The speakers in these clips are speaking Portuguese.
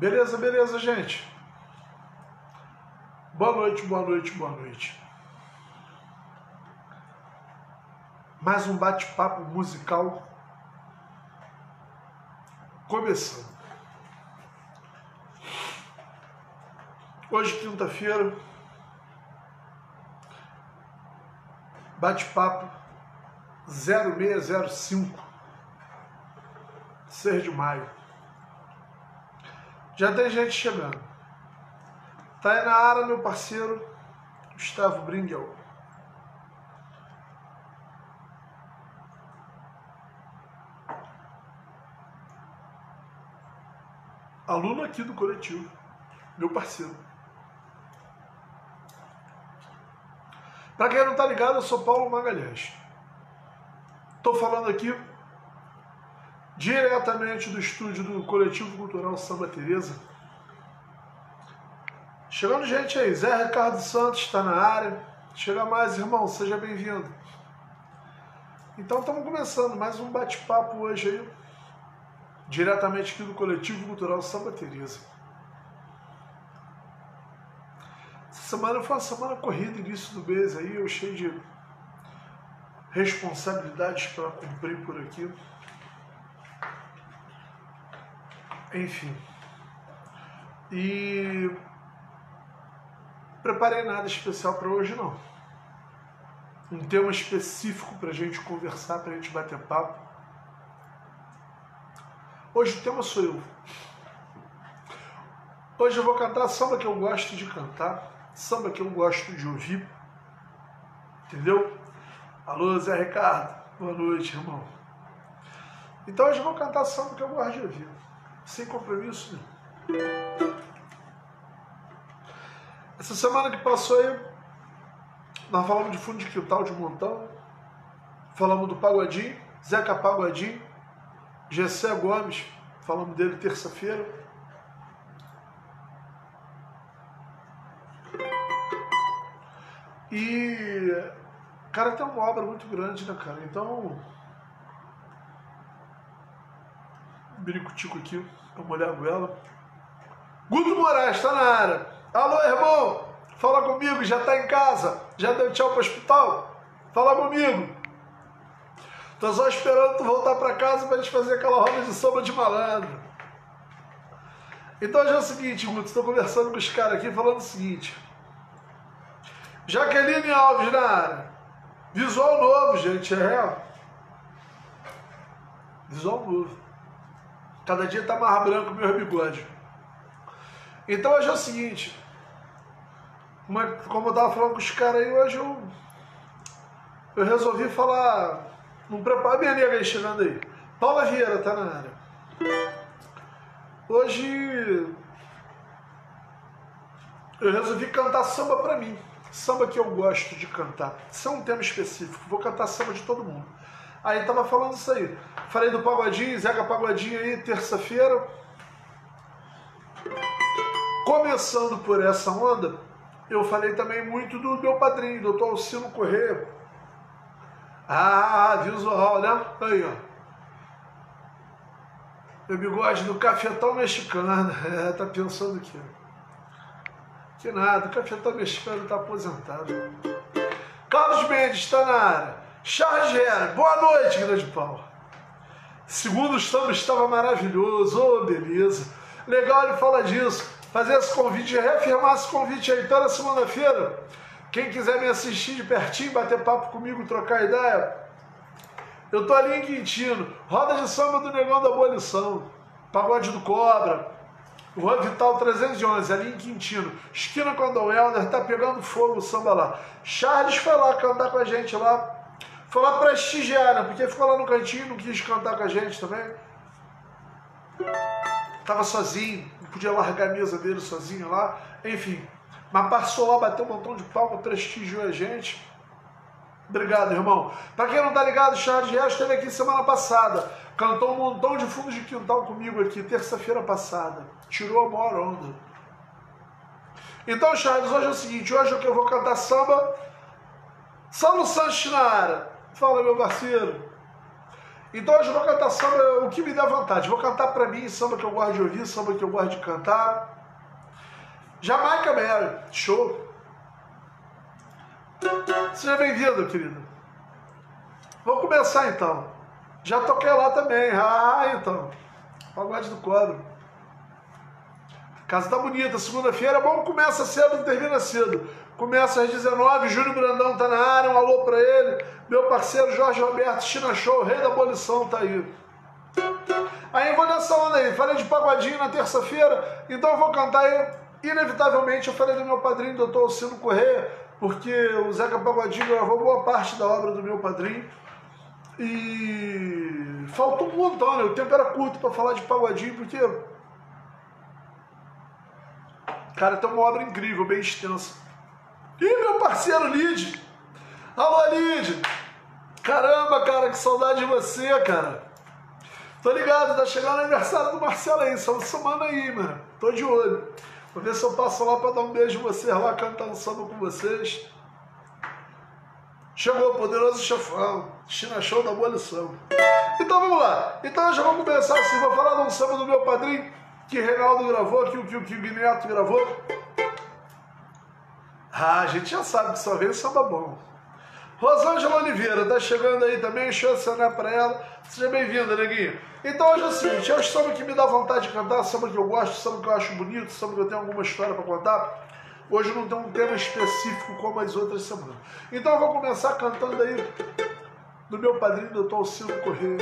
Beleza, beleza, gente? Boa noite, boa noite, boa noite. Mais um bate-papo musical começando. Hoje, quinta-feira, bate-papo 0605, 6 de maio. Já tem gente chegando. Tá aí na área, meu parceiro, Gustavo Bringel. Aluno aqui do coletivo, meu parceiro. Para quem não tá ligado, eu sou Paulo Magalhães. Tô falando aqui diretamente do estúdio do Coletivo Cultural Samba Teresa. Chegando gente aí, Zé Ricardo Santos está na área. Chega mais, irmão, seja bem-vindo. Então estamos começando mais um bate-papo hoje aí, diretamente aqui do Coletivo Cultural Samba Teresa. Essa semana foi uma semana corrida, início do mês aí, eu cheio de responsabilidades para cumprir por aqui. Enfim. E preparei nada especial para hoje não. Um tema específico para a gente conversar, para a gente bater papo. Hoje o tema sou eu. Hoje eu vou cantar samba que eu gosto de cantar, samba que eu gosto de ouvir. Entendeu? Alô, Zé Ricardo. Boa noite, irmão. Então hoje eu vou cantar samba que eu gosto de ouvir sem compromisso. Essa semana que passou aí, nós falamos de fundo de quintal de montão, falamos do Pagodinho, Zeca Pagodinho, Gessé Gomes, falamos dele terça-feira. E cara tem uma obra muito grande, né, cara? Então biricutico aqui pra molhar a goela. Guto Moraes, tá na área. Alô, irmão, fala comigo, já tá em casa? Já deu tchau pro hospital? Fala comigo. Tô só esperando tu voltar pra casa pra gente fazer aquela roda de sombra de malandro. Então já é o seguinte, Guto, estou conversando com os caras aqui falando o seguinte. Jaqueline Alves na área. Visual novo, gente, é real. Visual novo. Cada dia tá mais branco meu bigode. Então hoje é o seguinte. como eu tava falando com os caras aí, hoje eu, eu resolvi falar. Não prepara minha nega aí chegando aí. Paula Vieira tá na área. Hoje eu resolvi cantar samba pra mim. Samba que eu gosto de cantar. Isso é um tema específico. Vou cantar samba de todo mundo. Aí tava falando isso aí. Falei do Pagodinho, Zeca Pagodinho aí, terça-feira. Começando por essa onda, eu falei também muito do meu padrinho, doutor Alcino Corrêa. Ah, Zorral, né? Aí, ó. Meu bigode do cafetão mexicano. É, tá pensando aqui. Que nada, o cafetão mexicano tá aposentado. Carlos Mendes está na área. Chargera, boa noite, grande pau. Segundo o samba estava maravilhoso, oh, beleza. Legal ele fala disso. Fazer esse convite, reafirmar esse convite aí toda segunda-feira. Quem quiser me assistir de pertinho, bater papo comigo, trocar ideia. Eu tô ali em Quintino, roda de samba do Negão da Abolição, Pagode do Cobra, Rua Vital 311, ali em Quintino, esquina com a Helder, tá pegando fogo o samba lá. Charles foi lá cantar com a gente lá, foi lá prestigiar, né? Porque ficou lá no cantinho, não quis cantar com a gente também. Tava sozinho, não podia largar a mesa dele sozinho lá. Enfim, mas passou lá, bateu um montão de palma, prestigiou a gente. Obrigado, irmão. Para quem não tá ligado, Charles Real esteve aqui semana passada. Cantou um montão de fundos de quintal comigo aqui, terça-feira passada. Tirou a maior onda. Então, Charles, hoje é o seguinte: hoje eu vou cantar samba. Saulo Santos na área. Fala, meu parceiro. Então hoje eu vou cantar samba o que me dá vontade. Vou cantar pra mim samba que eu gosto de ouvir, samba que eu gosto de cantar. Jamaica Mary, show. Seja bem-vindo, querido. Vamos começar então. Já toquei lá também. Ah, então. Pagode do quadro. Casa tá bonita, segunda-feira. Bom, começa cedo, termina cedo. Começa às 19 Júlio Brandão tá na área, um alô pra ele. Meu parceiro Jorge Roberto, China Show, rei da abolição, tá aí. Aí vou nessa onda aí. Falei de pagodinho na terça-feira, então eu vou cantar aí. Inevitavelmente eu falei do meu padrinho, doutor Alcino Correia, porque o Zeca Pagodinho gravou boa parte da obra do meu padrinho. E faltou um montão, né? O tempo era curto para falar de pagodinho, porque Cara, tem uma obra incrível, bem extensa. E meu parceiro Lid. Alô, Lid. Caramba, cara, que saudade de você, cara. Tô ligado, tá chegando o aniversário do Marcelo aí, só semana aí, mano. Tô de olho. Vou ver se eu passo lá pra dar um beijo em vocês lá, cantar um samba com vocês. Chegou o poderoso chefão, China Show da abolição. Então vamos lá. Então já vou começar assim, vou falar de um samba do meu padrinho, que Reinaldo gravou, que o que o Neto gravou. Ah, a gente já sabe que só vem samba bom. Rosângela Oliveira, tá chegando aí também, deixa eu acionar pra ela. Seja bem-vinda, neguinho. Então hoje é o seguinte, é o samba que me dá vontade de cantar, samba que eu gosto, samba que eu acho bonito, samba que eu tenho alguma história para contar. Hoje não tem um tema específico como as outras semanas. Então eu vou começar cantando aí do meu padrinho, doutor Alcino Corrêa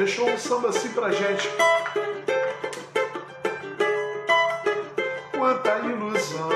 deixou um samba assim pra gente. Quanta ilusão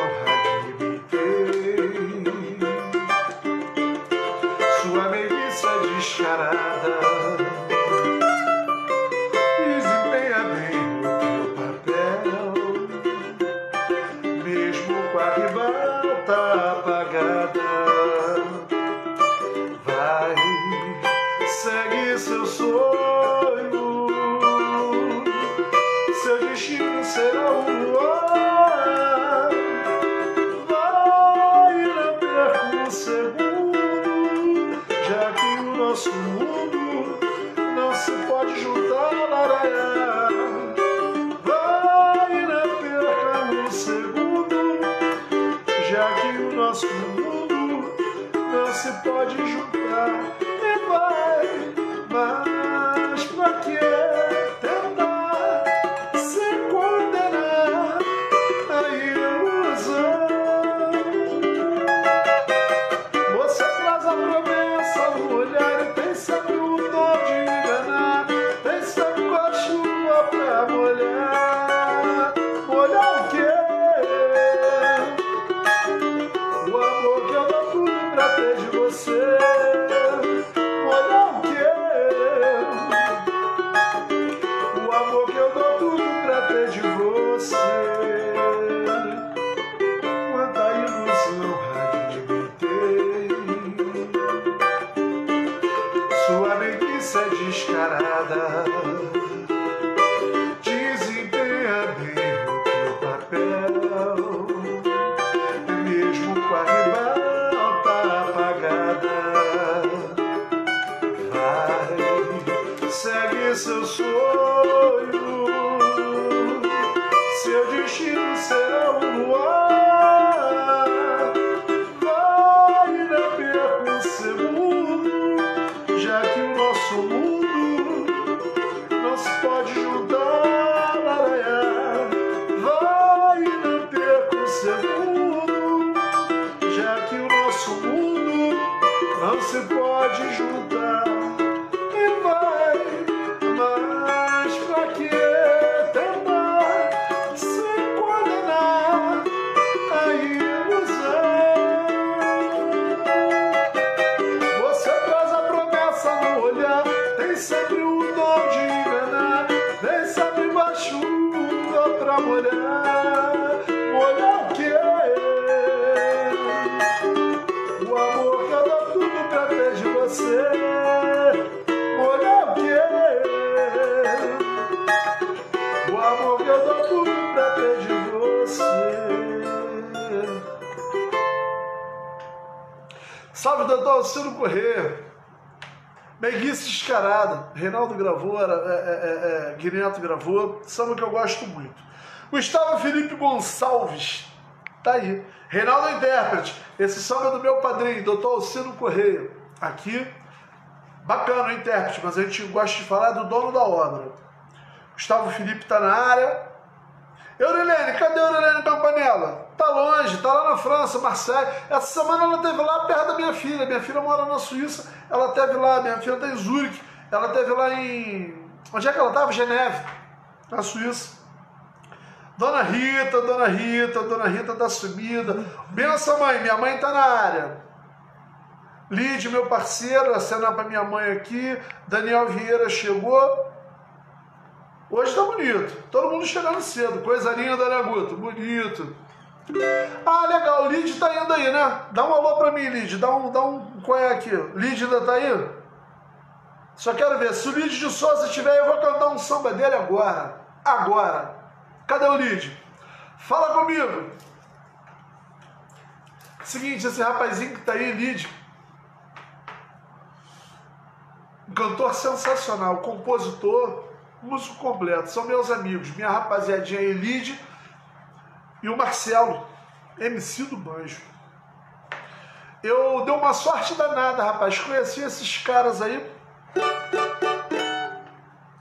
Gravou, era, é, é, é, Guineto gravou, samba que eu gosto muito. Gustavo Felipe Gonçalves, tá aí. Reinaldo Intérprete, esse samba é do meu padrinho, doutor Alcino Correia. Aqui, bacana o intérprete, mas a gente gosta de falar do dono da obra. Gustavo Felipe tá na área. Eurilene, cadê a Eurilene Campanella? Tá longe, tá lá na França, Marseille. Essa semana ela esteve lá perto da minha filha. Minha filha mora na Suíça, ela esteve lá. Minha filha está em Zurique, ela esteve lá em. Onde é que ela estava? Geneve, na Suíça. Dona Rita, Dona Rita, Dona Rita tá sumida. Benção, mãe, minha mãe tá na área. Lide, meu parceiro, acenar para minha mãe aqui. Daniel Vieira chegou. Hoje tá bonito. Todo mundo chegando cedo. Coisa linda, né, Guto? Bonito. Ah, legal, o Lid tá indo aí, né? Dá um alô pra mim, Lid. Dá um, dá um. Qual é aqui? Lid ainda tá aí? Só quero ver. Se o Lid de Souza estiver, eu vou cantar um samba dele agora. Agora. Cadê o Lid? Fala comigo. Seguinte, esse rapazinho que tá aí. Um cantor sensacional, compositor, músico completo. São meus amigos. Minha rapaziadinha Lid e o Marcelo, MC do Banjo. Eu dei uma sorte danada, rapaz. Conheci esses caras aí.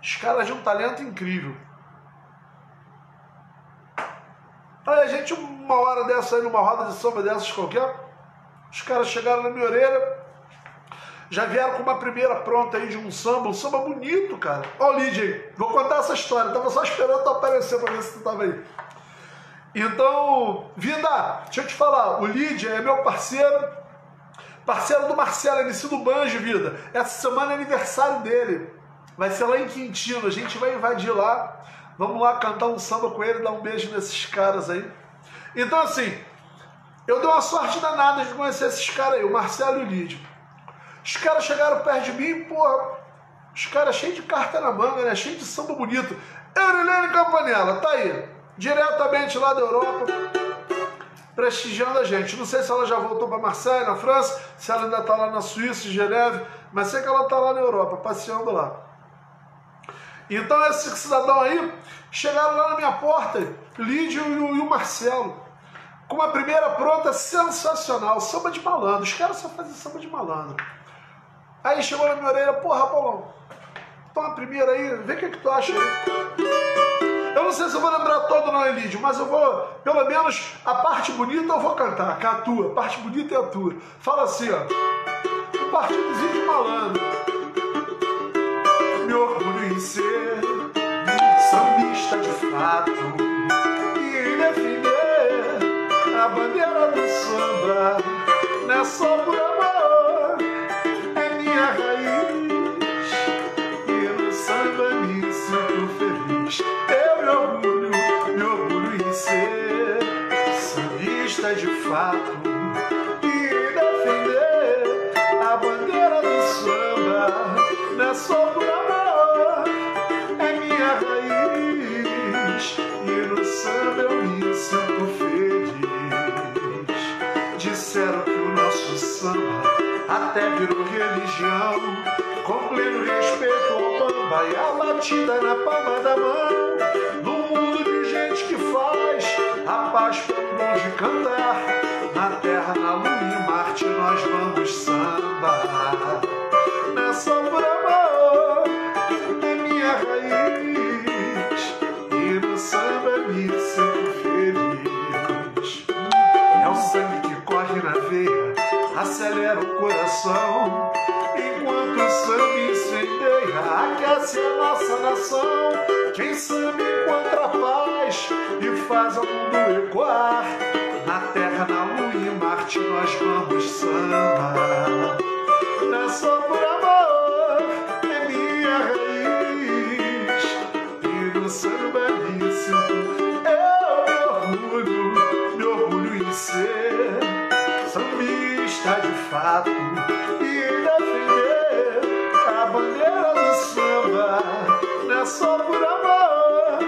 Os caras de um talento incrível. Aí a gente, uma hora dessa aí, numa roda de samba dessas qualquer, os caras chegaram na minha orelha, já vieram com uma primeira pronta aí de um samba, um samba bonito, cara. Ó o Lídia vou contar essa história, tava só esperando tu aparecer pra ver se tu tava aí. Então, Vida, deixa eu te falar, o Lídia é meu parceiro, parceiro do Marcelo, MC do Banjo, Vida. Essa semana é aniversário dele. Vai ser lá em Quintino, a gente vai invadir lá. Vamos lá cantar um samba com ele, dar um beijo nesses caras aí. Então, assim, eu dei uma sorte danada de conhecer esses caras aí, o Marcelo e o Lídio. Os caras chegaram perto de mim, porra, os caras cheios de carta na manga, né? Cheio de samba bonito. Eurilene Campanella, tá aí diretamente lá da Europa, prestigiando a gente. Não sei se ela já voltou para Marseille, na França, se ela ainda está lá na Suíça, em Geneve, mas sei que ela está lá na Europa, passeando lá. Então esse cidadão aí chegaram lá na minha porta, Lídio e o, Marcelo, com uma primeira pronta sensacional, samba de malandro. Os caras só fazem samba de malandro. Aí chegou na minha orelha, porra, Paulão, toma a primeira aí, vê o que, que tu acha aí. Eu não sei se eu vou lembrar todo não, Elídio, mas eu vou, pelo menos, a parte bonita eu vou cantar, que é a tua. A parte bonita é a tua. Fala assim, ó. Um partidozinho de malandro. Me orgulho em ser sambista de fato e defender a bandeira do samba. Não é só por amor, e defender a bandeira do samba. Não é só por amor, é minha raiz. E no samba eu me sinto feliz. Disseram que o nosso samba até virou religião, com pleno respeito ao bamba e a batida na palma da mão, a paz pelo dom de cantar. Na terra, na lua e Marte nós vamos sambar. Não é amor, é minha raiz. E no samba me sinto feliz. É o sangue que corre na veia, acelera o coração. O samba incendeia, aquece a nossa nação. Quem sabe encontra paz e faz o mundo ecoar. Na terra, na lua e Marte nós vamos sambar. Não é só por amor, é minha raiz. E no samba sinto eu me orgulho, me orgulho em ser sambista de fato é só por amor,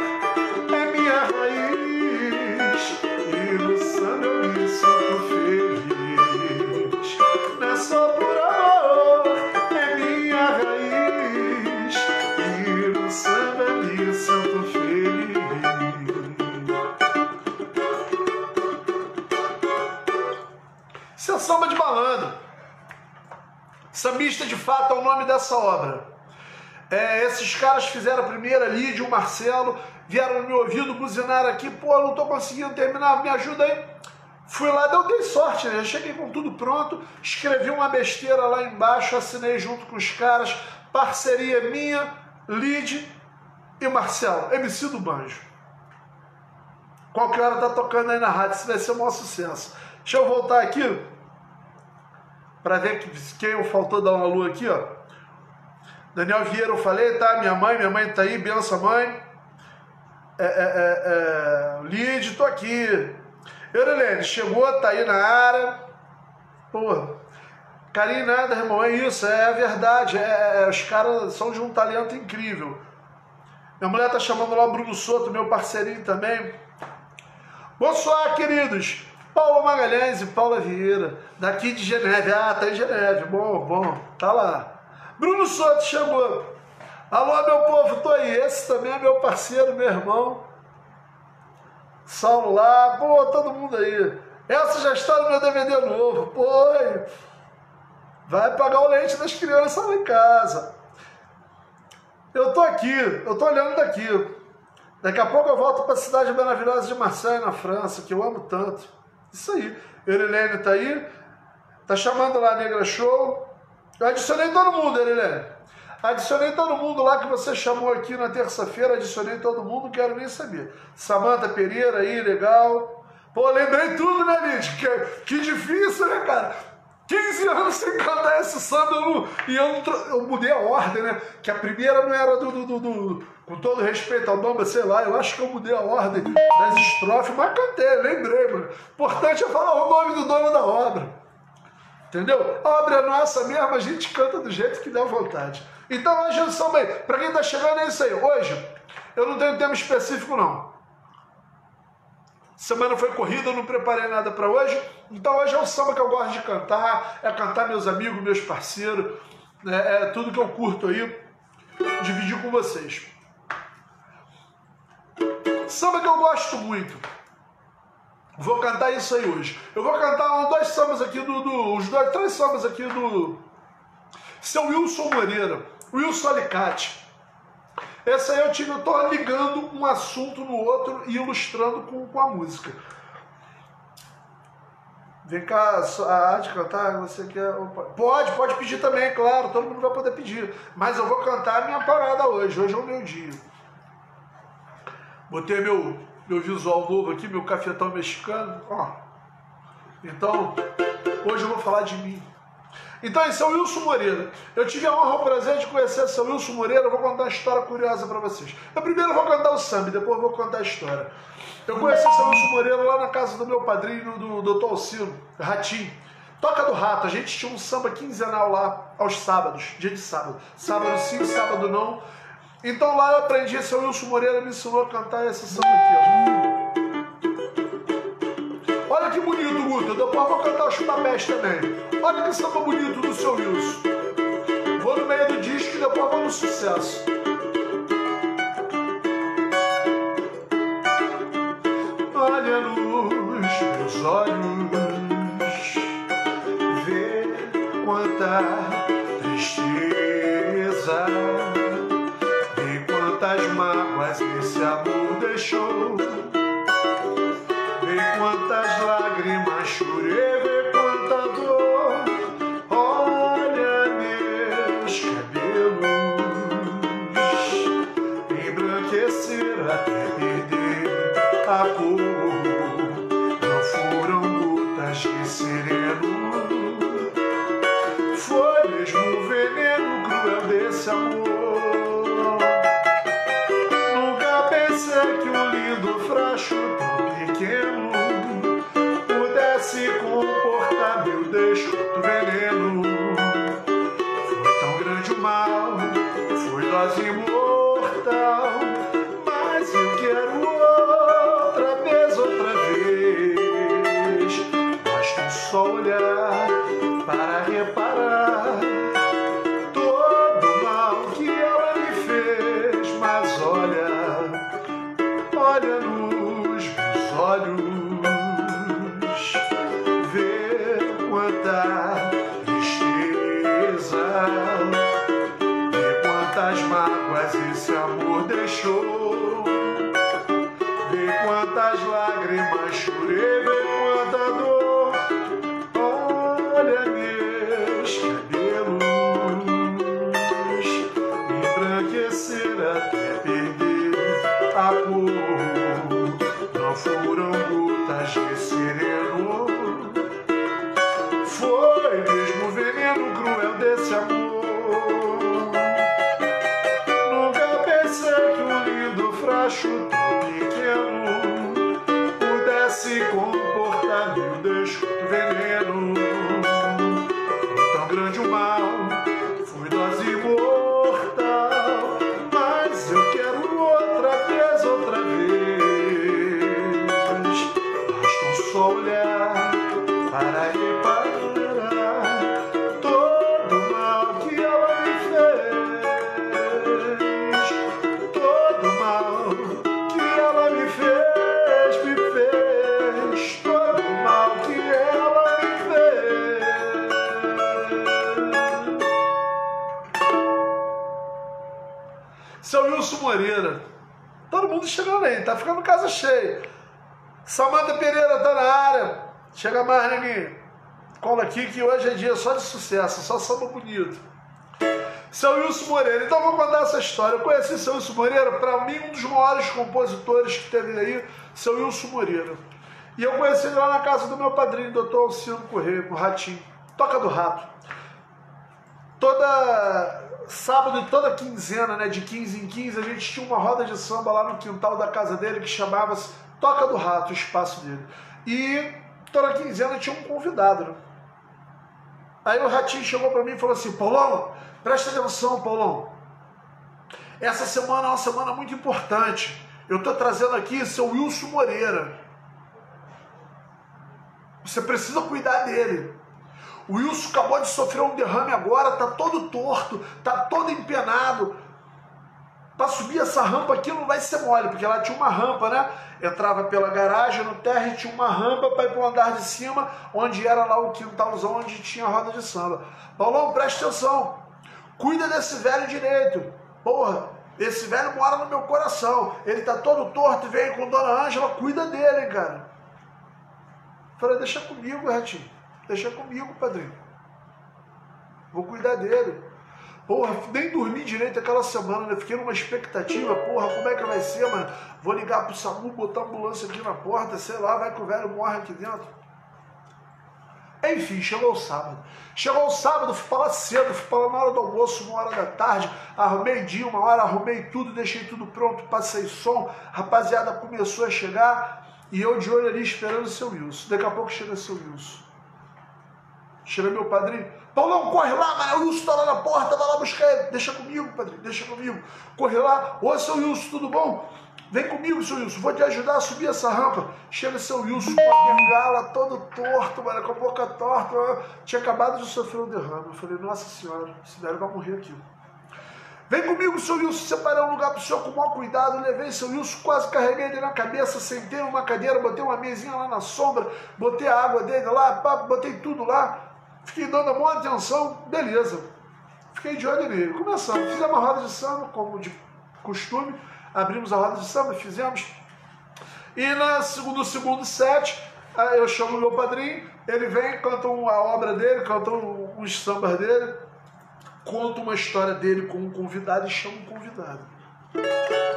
é minha raiz. E no samba eu me sinto feliz. Não é só por amor, é minha raiz. E no samba eu me sinto feliz. Isso é samba de malandro. Sambista de fato é o nome dessa obra. É, esses caras fizeram a primeira, Lídio, Marcelo, vieram no meu ouvido, buzinaram aqui, pô, não tô conseguindo terminar, me ajuda aí. Fui lá, deu dei sorte, né? cheguei com tudo pronto, escrevi uma besteira lá embaixo, assinei junto com os caras, parceria minha, Lid e Marcelo, MC do Banjo. Qualquer hora tá tocando aí na rádio, isso vai ser um maior sucesso. Deixa eu voltar aqui para ver quem faltou dar uma lua aqui, ó. Daniel Vieira, eu falei, tá? Minha mãe, minha mãe tá aí, benção mãe. É, é, é, é, Lid, tô aqui. Eurilene, chegou, tá aí na área. Pô, carinho nada, irmão, é isso, é a verdade. É, é, os caras são de um talento incrível. Minha mulher tá chamando lá o Bruno Soto, meu parceirinho também. Bonsoir, queridos. Paulo Magalhães e Paula Vieira, daqui de Geneve. Ah, tá em Geneve. Bom, bom, tá lá. Bruno Soto chamou. Alô, meu povo, tô aí. Esse também é meu parceiro, meu irmão. Saulo lá, pô, todo mundo aí. Essa já está no meu DVD novo. Pô, vai pagar o leite das crianças lá em casa. Eu tô aqui, eu tô olhando daqui. Daqui a pouco eu volto para a cidade maravilhosa de Marseille, na França, que eu amo tanto. Isso aí. Erilene tá aí, tá chamando lá a Negra Show. Eu adicionei todo mundo, Erilene. Adicionei todo mundo lá que você chamou aqui na terça-feira, adicionei todo mundo, quero nem saber. Samanta Pereira aí, legal. Pô, lembrei tudo, né, Lid? Que, que difícil, né, cara? 15 anos sem cantar esse samba eu não, e eu, não, eu mudei a ordem, né? Que a primeira não era do, do, do, do com todo respeito ao nome, sei lá, eu acho que eu mudei a ordem das estrofes, mas cantei, lembrei, mano. Importante é falar o nome do dono da obra. Entendeu? A obra nossa mesmo, a gente canta do jeito que dá vontade. Então hoje o samba aí, pra quem tá chegando é isso aí. Hoje, eu não tenho tema específico não. Semana foi corrida, eu não preparei nada para hoje. Então hoje é o samba que eu gosto de cantar, é cantar meus amigos, meus parceiros, é, é tudo que eu curto aí, dividir com vocês. Samba que eu gosto muito. Vou cantar isso aí hoje. Eu vou cantar dois sambas aqui do, do os dois, três sambas aqui do seu Wilson Moreira, Wilson Alicate. Essa aí eu tive, eu tô ligando um assunto no outro e ilustrando com, com a música. Vem cá, a arte cantar, você quer. Pode, pode pedir também, claro, todo mundo vai poder pedir. Mas eu vou cantar a minha parada hoje, hoje é o meu dia. Botei meu, meu visual novo aqui, meu cafetão mexicano. Ó. Então, hoje eu vou falar de mim. Então, esse é o Wilson Moreira. Eu tive a honra o prazer de conhecer esse Wilson Moreira. Eu vou contar uma história curiosa para vocês. Eu primeiro vou cantar o samba, depois vou contar a história. Eu conheci esse Wilson Moreira lá na casa do meu padrinho, do Dr. Alcino, Ratinho. Toca do Rato. A gente tinha um samba quinzenal lá, aos sábados, dia de sábado. Sábado sim, sábado não. Então lá eu aprendi, esse Wilson Moreira me ensinou a cantar esse samba aqui, ó. Olha que bonito, Guto. Depois vou cantar os papéis também. Olha que samba bonito do seu Wilson. Vou no meio do disco e depois vou no sucesso. Olha nos meus olhos, vê quanta amor Neguinho. Cola aqui que hoje é dia só de sucesso, só samba bonito. Seu Wilson Moreira. Então vou contar essa história. Eu conheci seu Wilson Moreira, para mim, um dos maiores compositores que teve aí, seu Wilson Moreira. E eu conheci ele lá na casa do meu padrinho, doutor Alcino Correia, no Ratinho. Toca do Rato. Toda sábado e toda quinzena, né, de 15 em 15, a gente tinha uma roda de samba lá no quintal da casa dele que chamava-se Toca do Rato, o espaço dele. E toda quinzena tinha um convidado, né? Aí o Ratinho chegou para mim e falou assim: Paulão, presta atenção, Paulão. Essa semana é uma semana muito importante. Eu estou trazendo aqui seu Wilson Moreira. Você precisa cuidar dele. O Wilson acabou de sofrer um derrame agora, tá todo torto, tá todo empenado. Para subir essa rampa aqui não vai ser mole, porque lá tinha uma rampa, né? Entrava pela garagem no terra tinha uma rampa para ir para o andar de cima, onde era lá o quintalzão onde tinha a roda de samba. Paulão, presta atenção. Cuida desse velho direito. Porra, esse velho mora no meu coração. Ele tá todo torto e vem com Dona Ângela, cuida dele, cara. Falei, deixa comigo, Retinho. Deixa comigo, padrinho. Vou cuidar dele. Porra, nem dormi direito aquela semana, né? Fiquei numa expectativa, porra, como é que vai ser, mano? Vou ligar pro SAMU, botar a ambulância aqui na porta, sei lá, vai que o velho morre aqui dentro. Enfim, chegou o sábado. Chegou o sábado, fui lá cedo, fui lá na hora do almoço, uma hora da tarde, arrumei dia, uma hora, arrumei tudo, deixei tudo pronto, passei som, rapaziada começou a chegar e eu de olho ali esperando o seu Wilson. Daqui a pouco chega o seu Wilson. Chega meu padrinho, Paulão, corre lá, mano, o Wilson tá lá na porta, vai lá buscar ele. Deixa comigo, padrinho, deixa comigo. Corre lá, ô seu Wilson, tudo bom? Vem comigo, seu Wilson, vou te ajudar a subir essa rampa. Chega seu Wilson com a bengala todo torto, mano, com a boca torta. Tinha acabado de sofrer um derrame. Eu falei, nossa senhora, esse velho vai morrer aqui. Vem comigo, seu Wilson, separei um lugar pro senhor com o maior cuidado. Levei seu Wilson, quase carreguei ele na cabeça, sentei numa cadeira, botei uma mesinha lá na sombra, botei a água dele lá, botei tudo lá. Fiquei dando a maior atenção, beleza. Fiquei de olho nele. Começamos, fizemos uma roda de samba, como de costume. Abrimos a roda de samba, fizemos. E na no segundo set, eu chamo meu padrinho, ele vem, canta a obra dele, canta os sambas dele, conta uma história dele com um convidado e chama um convidado.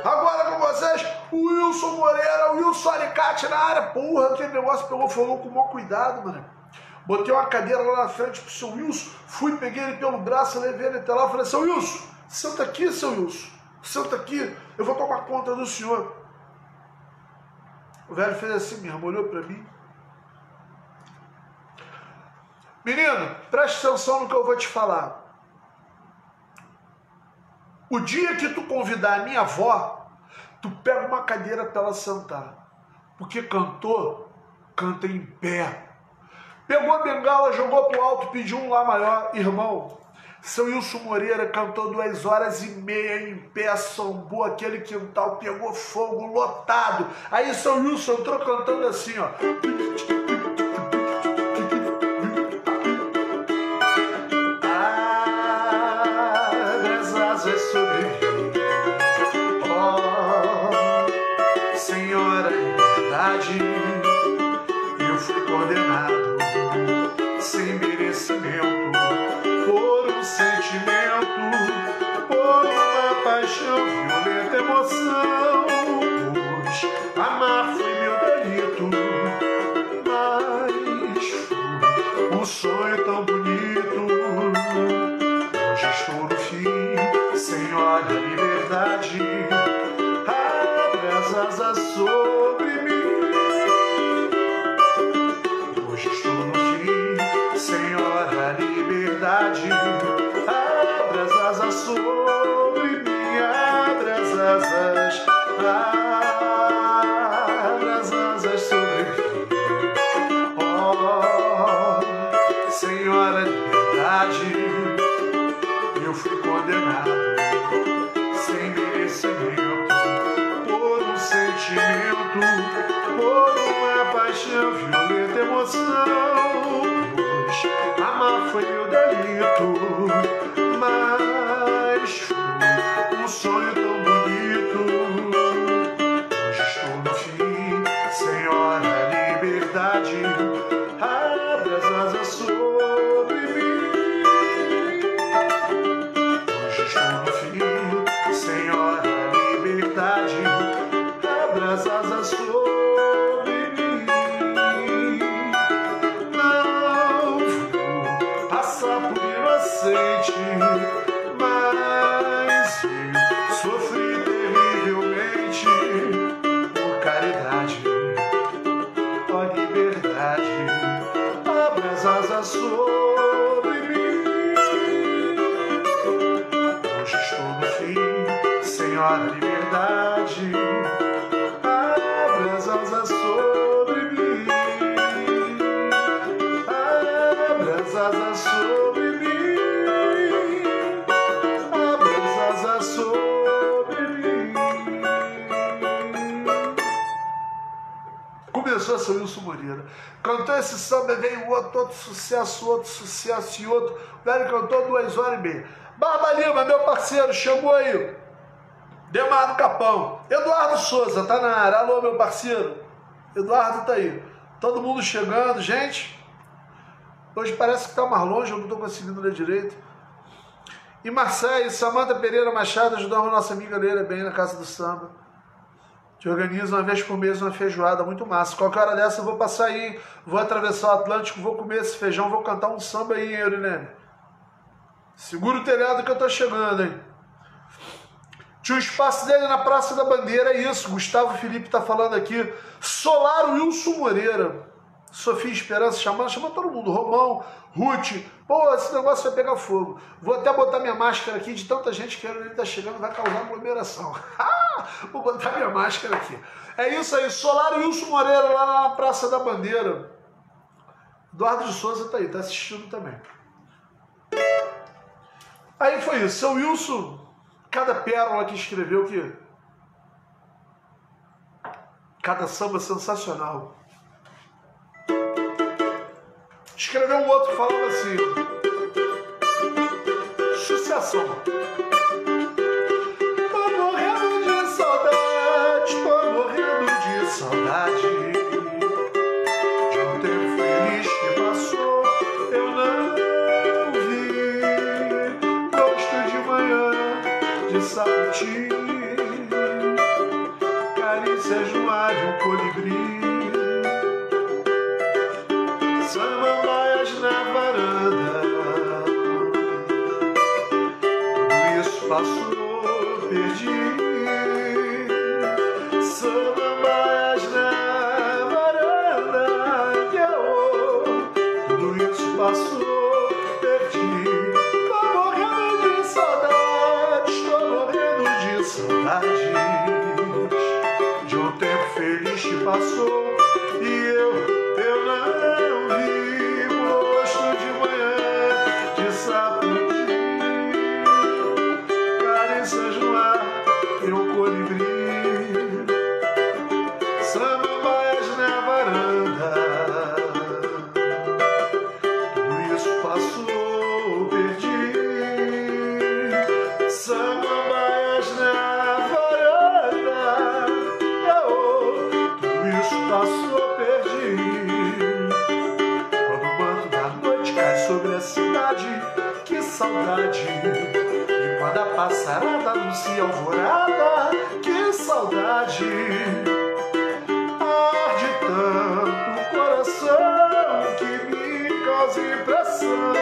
Agora com vocês, o Wilson Moreira, o Wilson Alicate na área. Porra, aquele negócio pegou, falou com o maior cuidado, mano. Botei uma cadeira lá na frente pro seu Wilson, fui, peguei ele pelo braço, levei ele até lá, falei, seu Wilson, senta aqui, seu Wilson, senta aqui, eu vou tomar conta do senhor. O velho fez assim mesmo, olhou para mim. Menino, preste atenção no que eu vou te falar. O dia que tu convidar a minha avó, tu pega uma cadeira para ela sentar. Porque cantor, canta em pé. Pegou a bengala, jogou pro alto, pediu um lá maior. Irmão, seu Wilson Moreira cantou duas horas e meia em pé, sambou aquele quintal, pegou fogo, lotado. Aí seu Wilson entrou cantando assim, ó. Emoção, pois amar foi meu delito, mas foi um sonho tão Moreira. Cantou esse samba, veio outro, outro sucesso, outro sucesso e outro. O velho cantou duas horas e meia. Barba Lima, meu parceiro, chamou aí. Demar no Capão. Eduardo Souza, tá na área. Alô, meu parceiro. Eduardo tá aí. Todo mundo chegando. Gente, hoje parece que tá mais longe, eu não tô conseguindo ler direito. E Marseille, Samanta Pereira Machado ajudando a nossa amiga Leila bem na Casa do Samba. Te organiza uma vez por mês uma feijoada muito massa. Qualquer hora dessa eu vou passar aí, vou atravessar o Atlântico, vou comer esse feijão, vou cantar um samba aí, hein, Eurilene? Segura o telhado que eu tô chegando, hein? Tinha um espaço dele na Praça da Bandeira, é isso. Gustavo Felipe tá falando aqui. Solar Wilson Moreira. Sofia Esperança chamando, chama todo mundo. Romão, Ruth. Pô, esse negócio vai pegar fogo. Vou até botar minha máscara aqui, de tanta gente que ele tá chegando, vai causar aglomeração. Vou botar minha máscara aqui. É isso aí, Solar Wilson Moreira lá na Praça da Bandeira. Eduardo de Souza tá aí, tá assistindo também. Aí foi isso, seu Wilson, cada pérola que escreveu que. Cada samba sensacional. Escreveu um outro falando assim. Sucessão. Passarada anuncia alvorada, que saudade arde tanto o coração que me causa impressão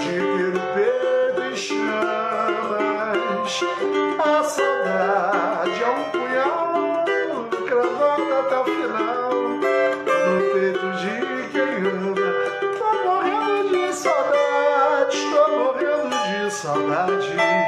de ter o peito em chamas. A saudade é um punhal cravado até o final no peito de quem ama. Tô morrendo de saudade, tô morrendo de saudade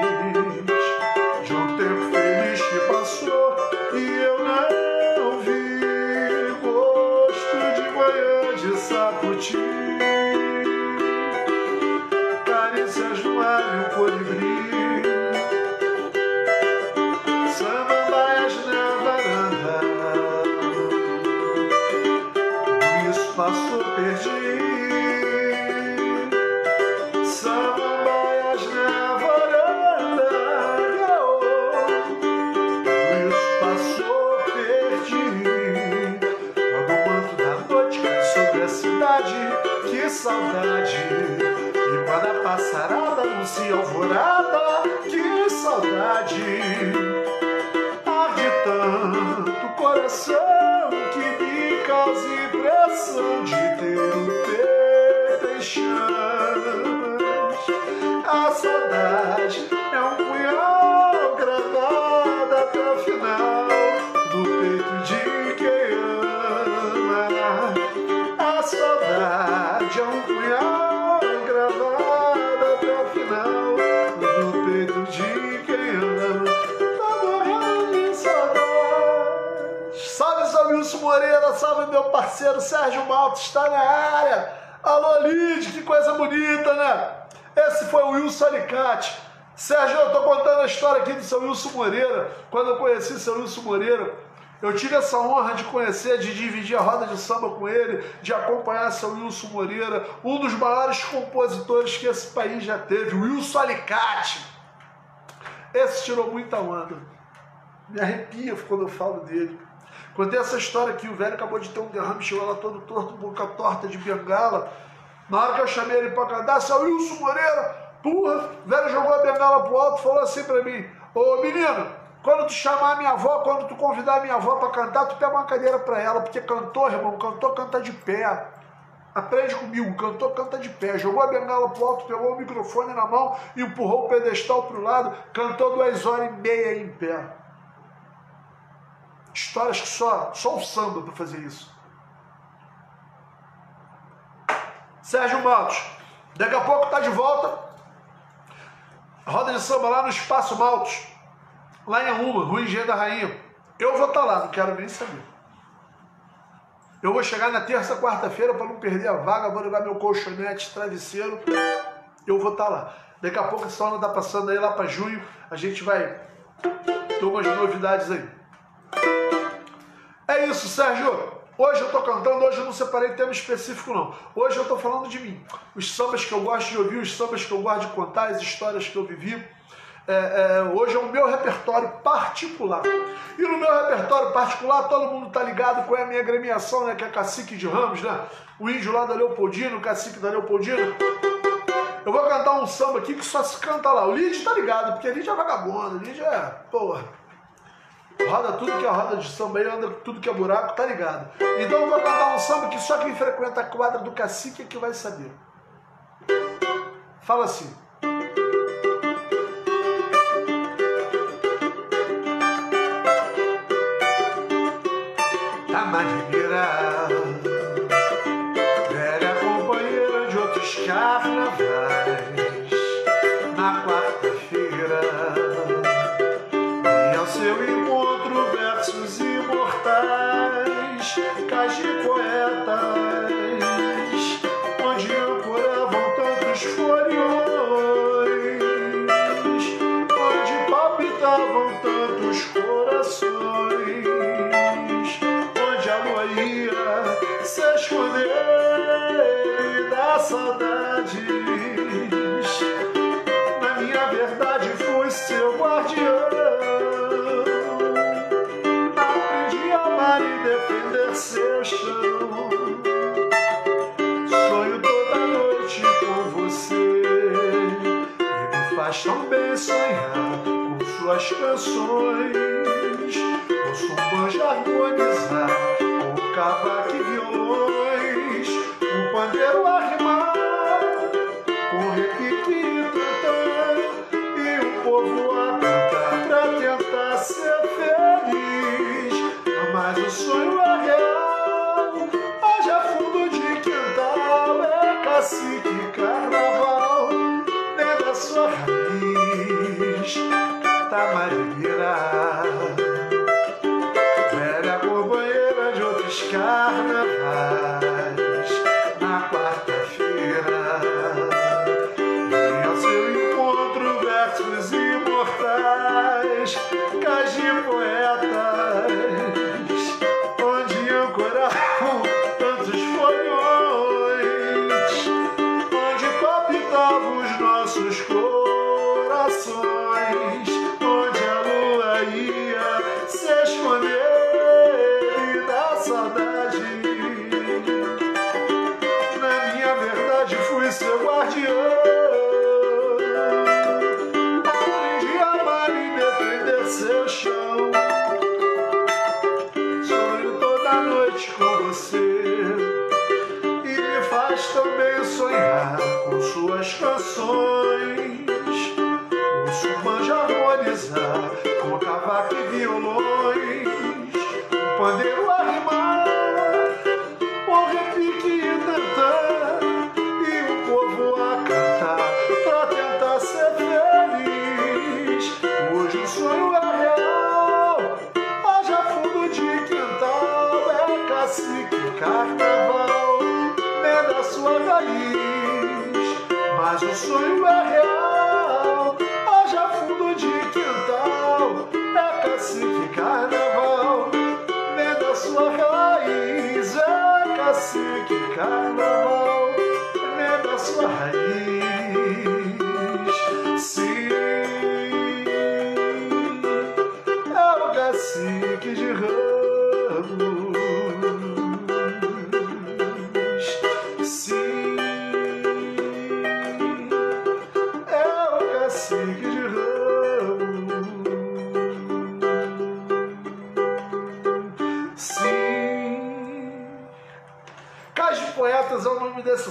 Meu parceiro Sérgio Malta, está na área. Alô, Lid, que coisa bonita, né? Esse foi o Wilson Alicate. Sérgio, eu tô contando a história aqui do seu Wilson Moreira. Quando eu conheci seu Wilson Moreira, eu tive essa honra de conhecer, de dividir a roda de samba com ele, de acompanhar seu Wilson Moreira, um dos maiores compositores que esse país já teve, o Wilson Alicate. Esse tirou muita onda. Me arrepia quando eu falo dele. Contei essa história que o velho acabou de ter um derrame, chegou lá todo torto, boca torta de bengala. Na hora que eu chamei ele para cantar, seu Wilson Moreira, porra, o velho jogou a bengala pro alto e falou assim para mim: Ô menino, quando tu chamar a minha avó, quando tu convidar a minha avó para cantar, tu pega uma cadeira para ela, porque cantor, irmão, cantor canta de pé. Aprende comigo, cantor canta de pé. Jogou a bengala pro alto, pegou o microfone na mão, empurrou o pedestal pro lado, cantou duas horas e meia em pé. Histórias que só, só o samba para fazer isso. Sérgio Maltos, daqui a pouco tá de volta. Roda de samba lá no Espaço Maltos, lá em Arruma, Rua Engenho da Rainha. Eu vou estar lá, não quero nem saber. Eu vou chegar na terça, quarta-feira para não perder a vaga, vou levar meu colchonete, travesseiro. Eu vou estar lá. Daqui a pouco essa onda tá passando aí lá para junho, a gente vai ter umas novidades aí. É isso, Sérgio. Hoje eu tô cantando, hoje eu não separei tema específico não. Hoje eu tô falando de mim. Os sambas que eu gosto de ouvir, os sambas que eu gosto de contar, as histórias que eu vivi. É, é, hoje é o meu repertório particular. E no meu repertório particular, todo mundo tá ligado com a minha agremiação, né? Que é Cacique de Ramos, né? O índio lá da Leopoldina, o cacique da Leopoldina. Eu vou cantar um samba aqui que só se canta lá. O Lid tá ligado, porque Lid é vagabundo, Lid é, porra. Roda tudo que é roda de samba aí, anda tudo que é buraco, tá ligado? Então eu vou cantar um samba que só quem frequenta a quadra do cacique é que vai saber. Fala assim. Tá maneira, suas canções. Ouço um banjo harmonizar com cavaco e violões, um pandeiro a rimar, com repique e cantar, e o povo a cantar pra tentar ser feliz. Mas o sonho é real, haja fundo de quintal, é cacique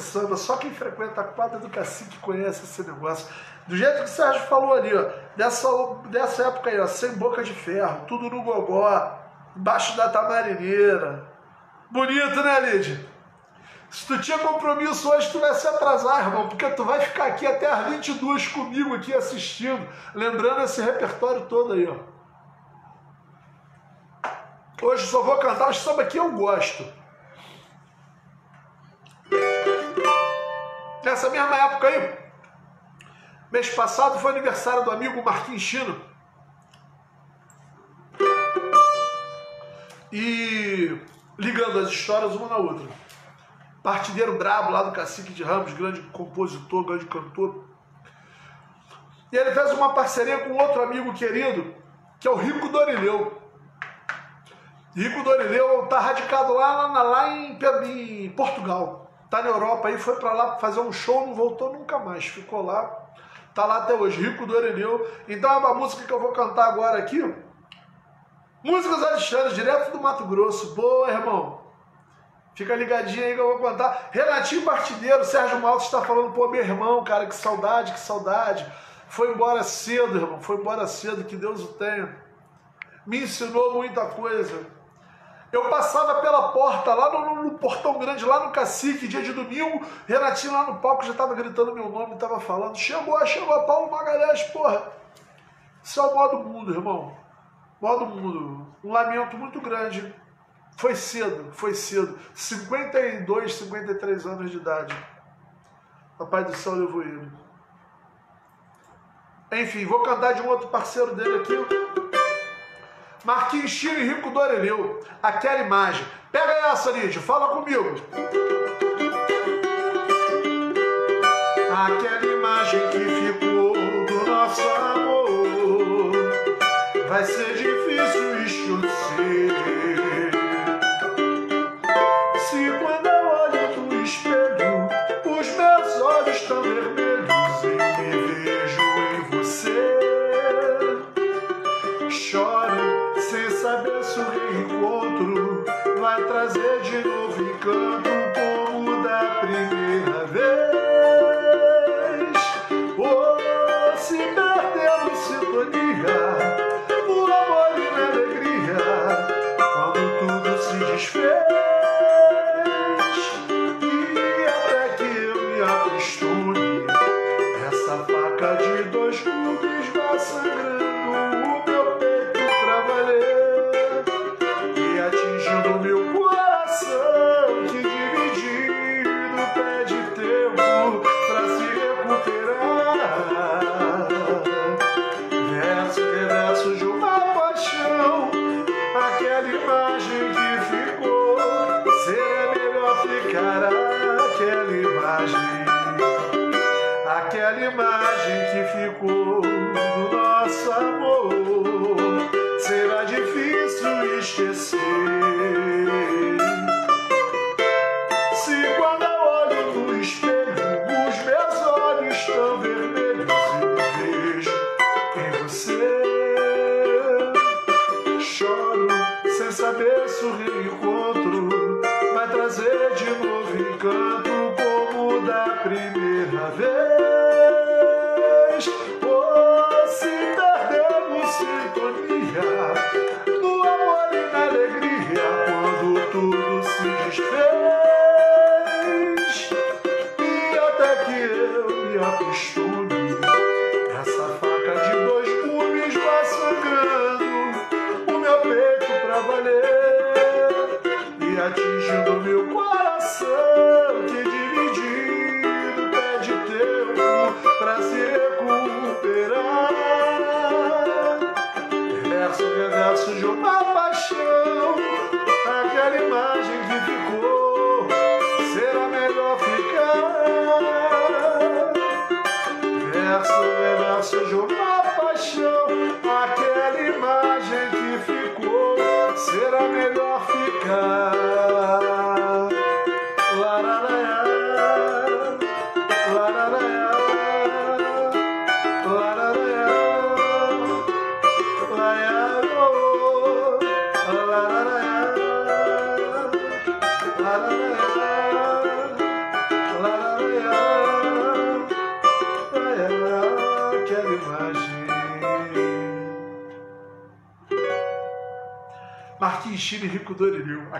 samba. Só quem frequenta a quadra do cacique conhece esse negócio. Do jeito que o Sérgio falou ali, ó, dessa, dessa época aí, ó, sem boca de ferro, tudo no gogó, embaixo da tamarineira. Bonito, né, Lídia? Se tu tinha compromisso hoje, tu vai se atrasar, irmão, porque tu vai ficar aqui até as 22 comigo aqui assistindo, lembrando esse repertório todo aí, ó. Hoje só vou cantar os samba que eu gosto. Nessa mesma época aí, mês passado foi aniversário do amigo Marquinhos Chino. E ligando as histórias uma na outra. Partideiro brabo lá do Cacique de Ramos, grande compositor, grande cantor. E ele fez uma parceria com outro amigo querido, que é o Rico Dorileu. Rico Dorileu está radicado lá, lá, lá em, em Portugal. Tá na Europa aí, foi para lá fazer um show, não voltou nunca mais. Ficou lá, tá lá até hoje, Rico Dorileu. Então é uma música que eu vou cantar agora aqui. Músicas Alexandre, direto do Mato Grosso. Boa, irmão. Fica ligadinho aí que eu vou contar. Renatinho Partideiro, Sérgio Malta está falando, pô, meu irmão, cara, que saudade, que saudade. Foi embora cedo, irmão, foi embora cedo, que Deus o tenha. Me ensinou muita coisa. Eu passava pela porta, lá no, no, portão grande, lá no cacique, dia de domingo, Renatinho lá no palco já estava gritando meu nome, estava falando, chegou, chegou, Paulo Magalhães, porra. Isso é o modo mundo, irmão. Modo mundo. Um lamento muito grande. Foi cedo, foi cedo. 52, 53 anos de idade. Papai do céu levou ele. Enfim, vou cantar de um outro parceiro dele aqui. Marquinhos Chino e Rico Doreleu. Aquela imagem. Pega essa, Lídia, fala comigo. Aquela imagem que ficou do nosso amor vai ser difícil esquecer.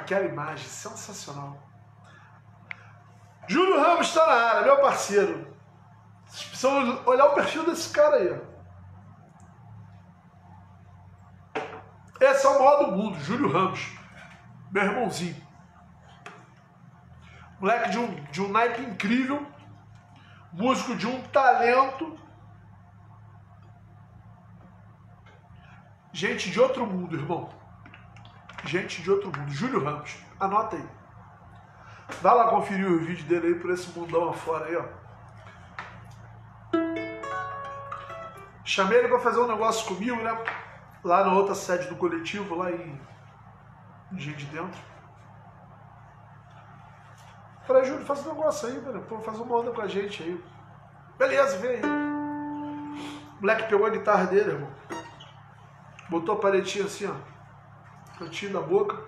Aquela imagem sensacional. Júlio Ramos está na área, meu parceiro. Vocês precisam olhar o perfil desse cara aí. Esse é o maior do mundo, Júlio Ramos. Meu irmãozinho. Moleque de um, de um naipe incrível. Músico de um talento. Gente de outro mundo, irmão gente de outro mundo. Júlio Ramos, anota aí. Vai lá conferir o vídeo dele aí por esse mundão afora aí, ó. Chamei ele para fazer um negócio comigo, né? Lá na outra sede do coletivo, lá em Gente de Dentro. Falei, Júlio, faz um negócio aí, velho. Pô, faz uma onda com a gente aí. Beleza, vem aí. O moleque pegou a guitarra dele, irmão. Botou a paletinha assim, ó cantinho da boca,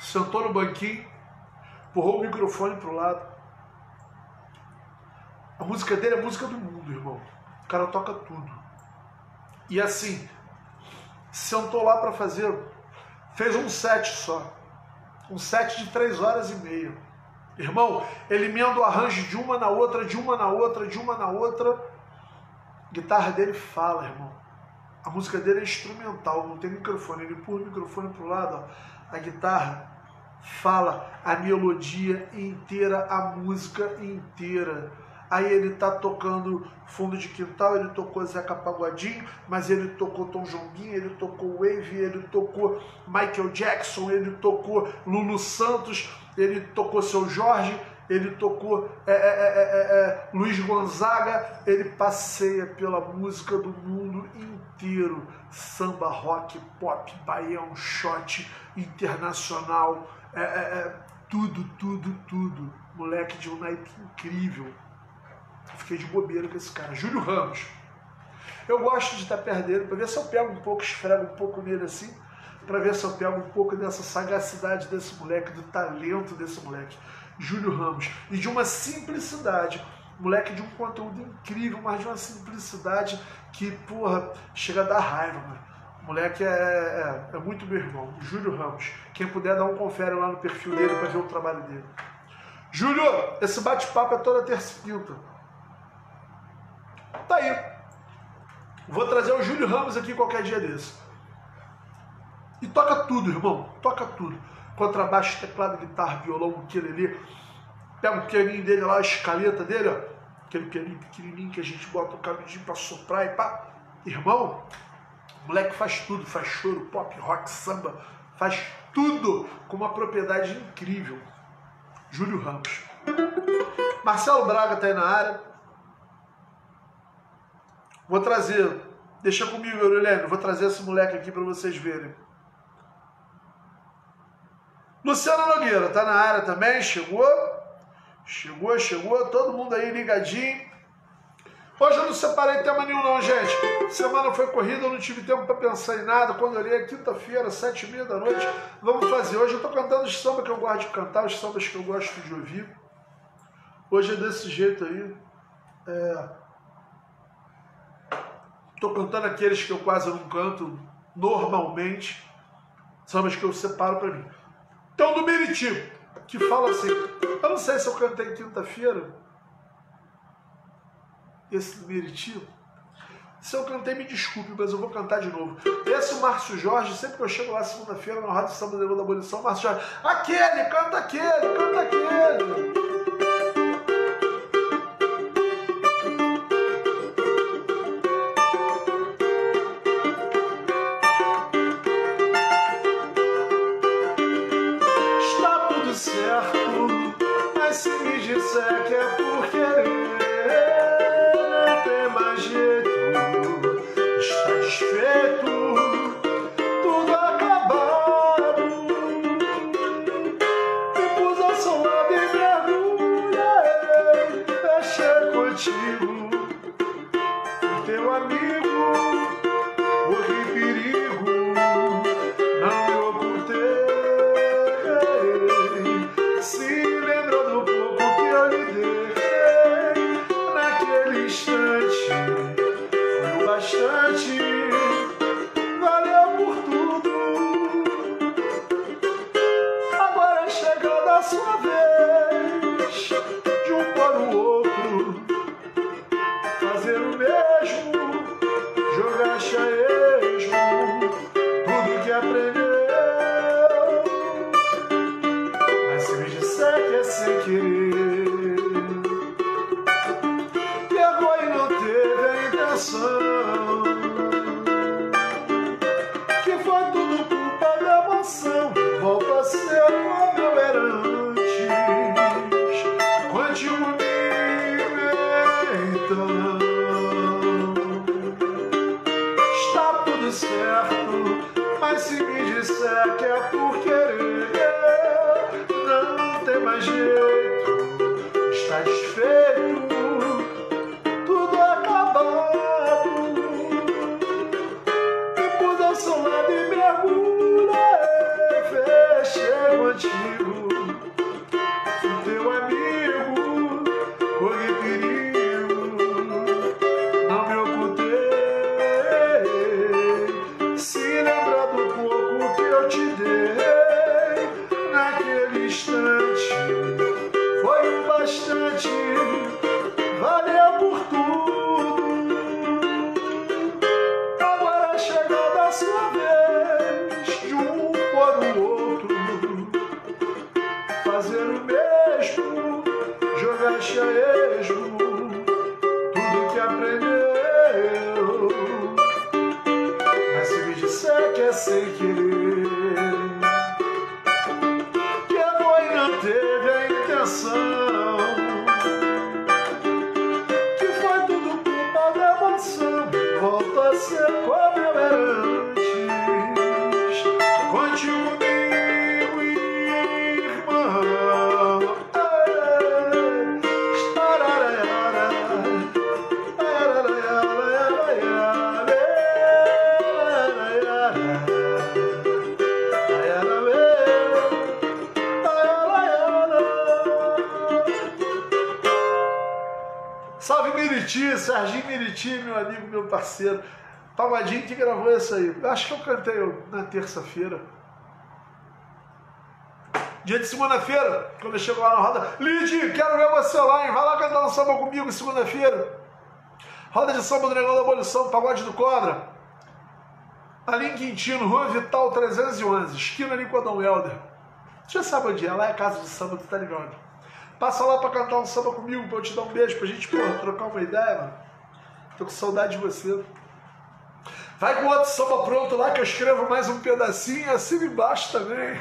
sentou no banquinho, empurrou o microfone pro lado. A música dele é a música do mundo, irmão. O cara toca tudo. E assim, sentou lá para fazer, fez um set só. Um set de três horas e meia. Irmão, ele emenda o arranjo de uma na outra, de uma na outra, de uma na outra. A guitarra dele fala, irmão. A música dele é instrumental, não tem microfone. Ele pula o microfone para o lado, ó, a guitarra fala a melodia inteira, a música inteira. Aí ele tá tocando fundo de quintal, ele tocou Zeca Pagodinho, mas ele tocou Tom Jonguinho, ele tocou Wave, ele tocou Michael Jackson, ele tocou Lulu Santos, ele tocou Seu Jorge, ele tocou é é, é, é, é, Luiz Gonzaga, ele passeia pela música do mundo inteiro, samba, rock, pop, baião, shot, internacional, é, tudo, tudo, tudo. Moleque de um naipe incrível. Fiquei de bobeira com esse cara. Júlio Ramos. Eu gosto de estar perto dele para ver se eu pego um pouco, esfrego um pouco nele assim, para ver se eu pego um pouco dessa sagacidade desse moleque, do talento desse moleque. Júlio Ramos. E de uma simplicidade. Moleque de um conteúdo incrível, mas de uma simplicidade que, porra, chega a dar raiva, mano. moleque é, é, é, muito meu irmão. Júlio Ramos. Quem puder dar um confere lá no perfil dele para ver o trabalho dele. Júlio, esse bate-papo é toda terça e quinta. Tá aí. Vou trazer o Júlio Ramos aqui qualquer dia desse. E toca tudo, irmão. Toca tudo contrabaixo, teclado, guitarra, violão, ukulele. Pega o pianinho dele lá, a escaleta dele, ó. aquele pianinho pequenininho que a gente bota o cabidinho para soprar e pá. Irmão, o moleque faz tudo, faz choro, pop, rock, samba, faz tudo com uma propriedade incrível. Júlio Ramos. Marcelo Braga está aí na área. Vou trazer, deixa comigo, Aureliano, vou trazer esse moleque aqui para vocês verem. Luciana Nogueira está na área também, chegou. Chegou, chegou, todo mundo aí ligadinho. Hoje eu não separei tema nenhum não, gente. Semana foi corrida, eu não tive tempo para pensar em nada. Quando eu é quinta-feira, sete e meia da noite, vamos fazer. Hoje eu estou cantando os sambas que eu gosto de cantar, os sambas que eu gosto de ouvir. Hoje é desse jeito aí. Estou é... cantando aqueles que eu quase não canto normalmente. Sambas que eu separo para mim. Então, do Meriti, que fala assim, eu não sei se eu cantei quinta-feira, esse do Meriti, se eu cantei, me desculpe, mas eu vou cantar de novo. Esse o Márcio Jorge, sempre que eu chego lá segunda-feira na Rádio Samba da Abolição, Márcio Jorge, aquele, canta aquele, canta aquele. suave. que parceiro. Pagodinho que gravou isso aí. Acho que eu cantei na terça-feira. Dia de segunda-feira, quando eu chego lá na roda, Lid, quero ver você lá, hein? Vai lá cantar um samba comigo segunda-feira. Roda de samba do Negão da Abolição, Pagode do Cobra. Ali em Quintino, Rua Vital 311, esquina ali com a Dom Helder. Você já sabe onde é, lá é a casa de samba, tu tá ligado? Passa lá pra cantar um samba comigo, pra eu te dar um beijo, pra gente, trocar uma ideia, mano. Tô com saudade de você. Vai com outro samba pronto lá que eu escrevo mais um pedacinho, assim embaixo também.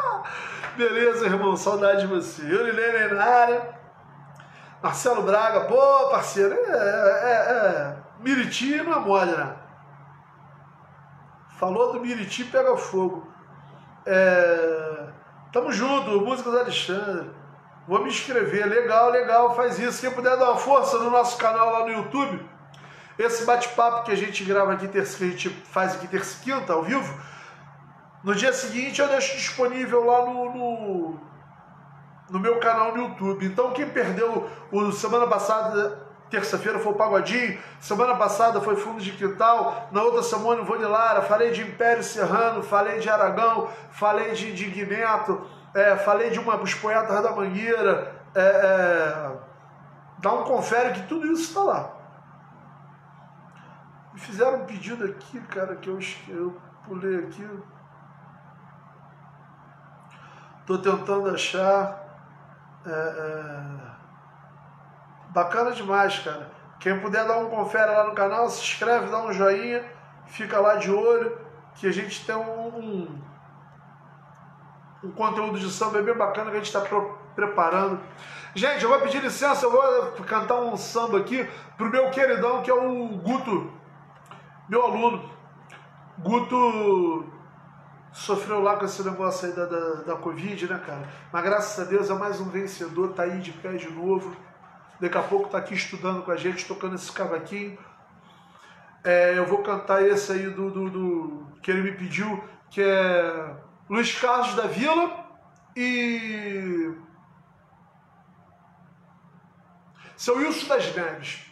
Beleza, irmão, saudade de você. Eu, Lilene na área. Marcelo Braga, pô, parceiro, é, é, é. Miriti não é mole, né? Falou do Miriti, pega fogo. É... Tamo junto, Músicas Alexandre. Vou me inscrever, legal, legal, faz isso. Quem puder dar uma força no nosso canal lá no YouTube, esse bate-papo que a gente grava aqui, terça, que a gente faz aqui terça e quinta, ao vivo, no dia seguinte eu deixo disponível lá no, no, no meu canal no YouTube. Então quem perdeu o semana passada terça-feira foi o Pagodinho, semana passada foi Fundo de Quintal, na outra semana o Vone Lara, falei de Império Serrano, falei de Aragão, falei de, de Guineto, é, falei de uma, os poetas da Mangueira, é, é, dá um confere que tudo isso está lá. Me fizeram um pedido aqui, cara, que eu, eu pulei aqui. Estou tentando achar. É, é Bacana demais, cara. Quem puder dar um confere lá no canal, se inscreve, dá um joinha, fica lá de olho, que a gente tem um, um, um conteúdo de samba bem bacana que a gente está preparando. Gente, eu vou pedir licença, eu vou cantar um samba aqui pro meu queridão, que é o Guto, meu aluno. Guto sofreu lá com esse negócio aí da, da, da Covid, né, cara? Mas graças a Deus é mais um vencedor, tá aí de pé de novo Daqui a pouco está aqui estudando com a gente, tocando esse cavaquinho. É, eu vou cantar esse aí do, do, do, que ele me pediu, que é Luiz Carlos da Vila e seu Wilson das Neves.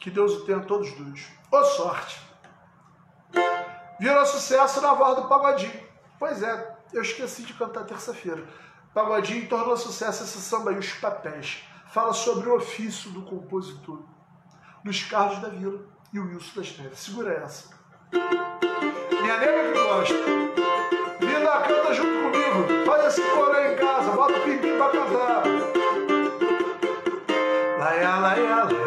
Que Deus o tenha a todos dois. Ô sorte! Virou sucesso na voz do Pagodinho. Pois é, eu esqueci de cantar terça-feira. Pagodinho tornou sucesso esse samba aí, os papéis fala sobre o ofício do compositor, Luiz Carlos da Vila e o Wilson das Neves. Segura essa. Minha nega que gosta. Vila, canta junto comigo. Faz esse coro em casa. Bota o pipi pra cantar. Laia, laia, laia.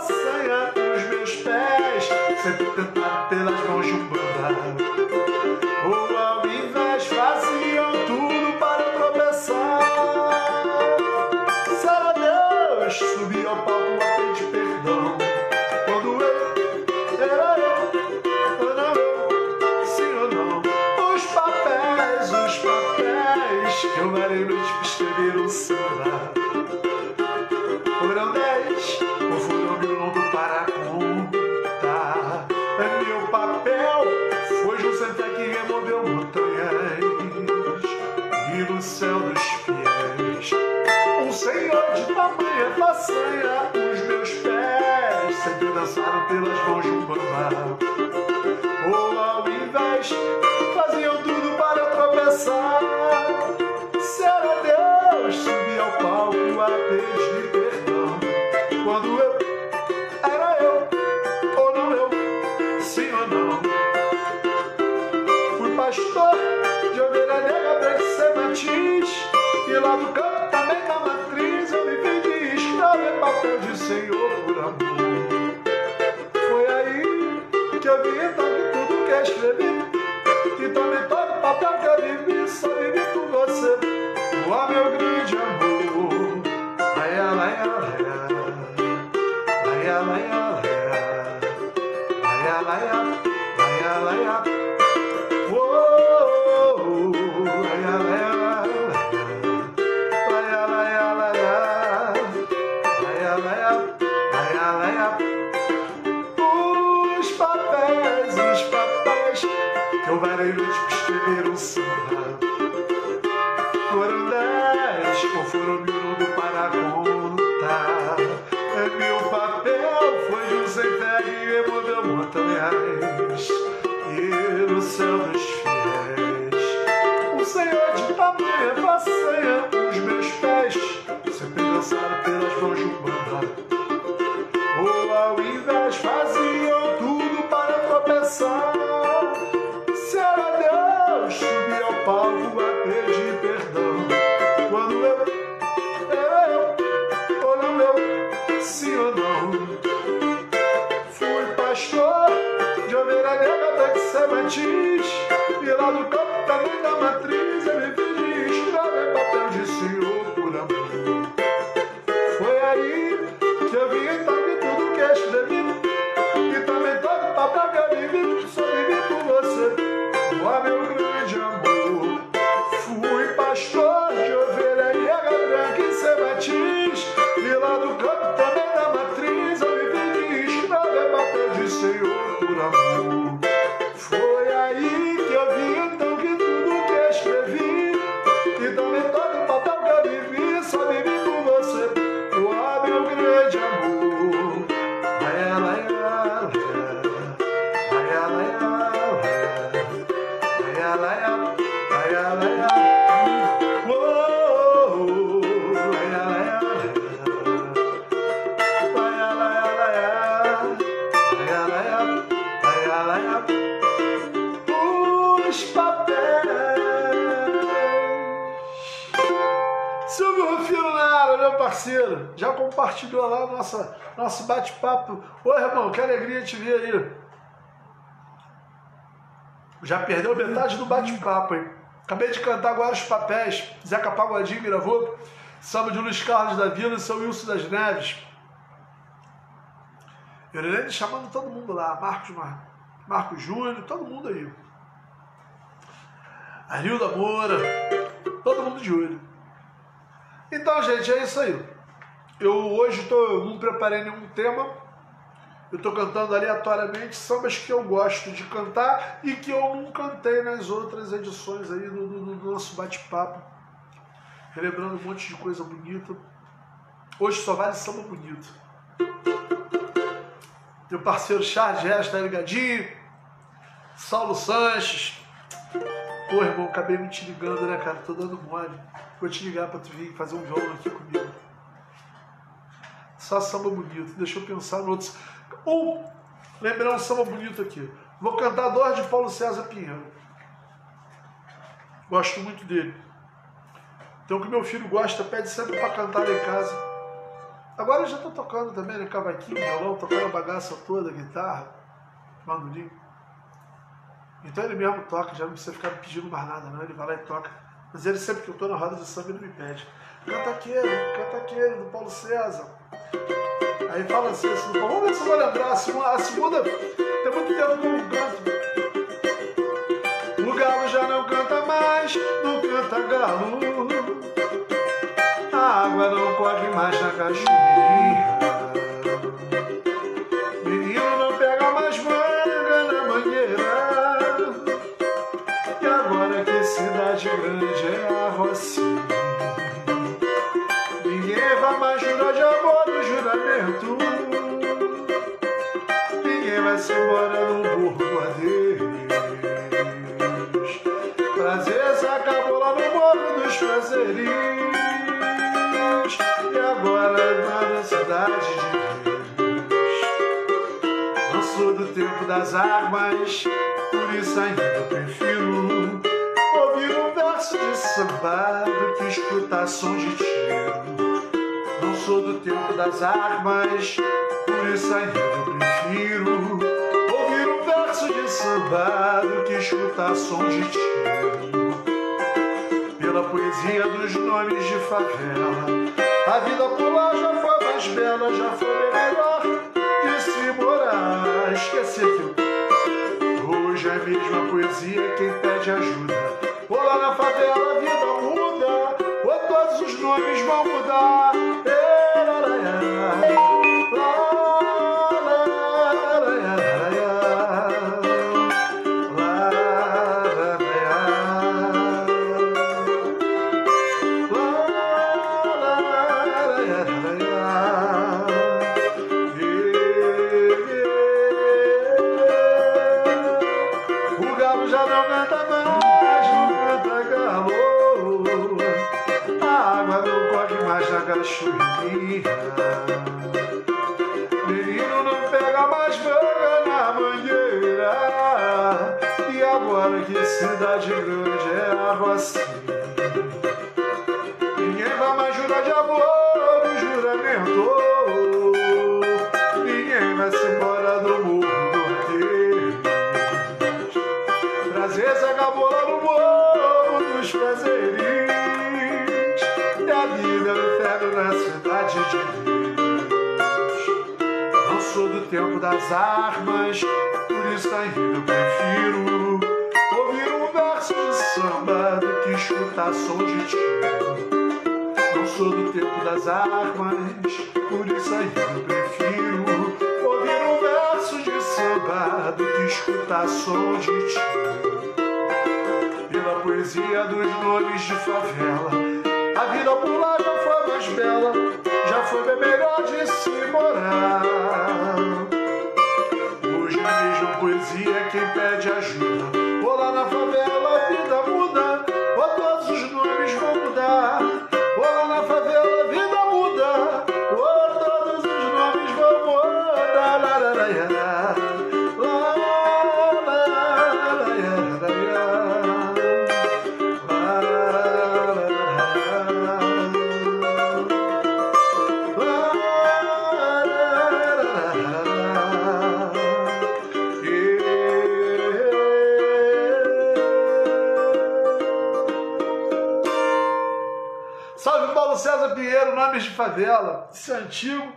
Façanha os meus pés, sempre tentado pelas mãos de um banda. passaram pelas mãos de um bambá. Ou ao invés, faziam tudo para eu tropeçar. a Deus, subi ao palco a pedir perdão. Quando eu era eu, ou não eu, sim ou não. Fui pastor de ovelha negra, pensei matiz, e lá do campo também na matriz eu me vi de papel de senhor por amor que então que tudo que escrevi e também todo papel que eu vivi só vivi por você, o meu grande amor. Yeah. Compartilhou lá nossa, nosso bate-papo. Ô, irmão, que alegria te ver aí. Já perdeu metade do bate-papo, hein? Acabei de cantar agora os papéis. Zeca Pagodinho gravou. Samba de Luiz Carlos da Vila e São Wilson das Neves. Eurelene chamando todo mundo lá. Marcos, Mar... Marcos Júnior, todo mundo aí. Arilda Moura. Todo mundo de olho. Então, gente, é isso aí. Eu hoje tô, não preparei nenhum tema. Eu estou cantando aleatoriamente sambas que eu gosto de cantar e que eu não cantei nas outras edições aí do, do- do nosso bate-papo. Relembrando um monte de coisa bonita. Hoje só vale samba bonito. Meu parceiro Charles Reis tá ligadinho. Saulo Sanches. Pô, irmão, acabei me te ligando, né, cara? Tô dando mole. Vou te ligar pra tu vir fazer um violão aqui comigo. Só samba bonito. Deixa eu pensar no outro. Um, lembrar um samba bonito aqui. Vou cantar dois de Paulo César Pinheiro. Gosto muito dele. Então o que meu filho gosta, pede sempre pra cantar em casa. Agora eu já tô tocando também, né? Cavaquinho, violão, tocando a bagaça toda, guitarra, mandolim. Então ele mesmo toca, já não precisa ficar me pedindo mais nada, não. Ele vai lá e toca. Mas ele sempre que eu tô na roda de samba, ele me pede. Canta aquele, canta aquele, do Paulo César. Aí fala assim, assim vamos ver se eu vou lembrar. A segunda, a segunda tem muito tempo que eu não canto. O galo já não canta mais, não canta galo. A água não corre mais na cachoeira. Prazeres. E agora na cidade de Deus. Não sou do tempo das armas, por isso ainda eu prefiro ouvir um verso de samba do que escutar som de tiro. Não sou do tempo das armas, por isso ainda eu prefiro ouvir um verso de samba do que escutar som de tiro. Pela poesia dos nomes de favela, a vida por lá já foi mais bela, já foi melhor de se morar. Esqueci que Hoje é mesmo a poesia quem pede ajuda. Ou lá na favela a vida muda, ou todos os nomes vão mudar. Armas, por isso ainda eu prefiro ouvir um verso de samba do que escutar som de tiro. Não sou do tempo das armas, por isso eu prefiro ouvir um verso de samba do que escutar som de tiro. Pela poesia dos nomes de favela, a vida por lá já foi mais bela, já foi bem melhor de se morar. Mesmo poesia quem pede ajuda. Ou lá na favela a vida muda, ou todos os nomes vão mudar. Nomes de favela. Isso é antigo,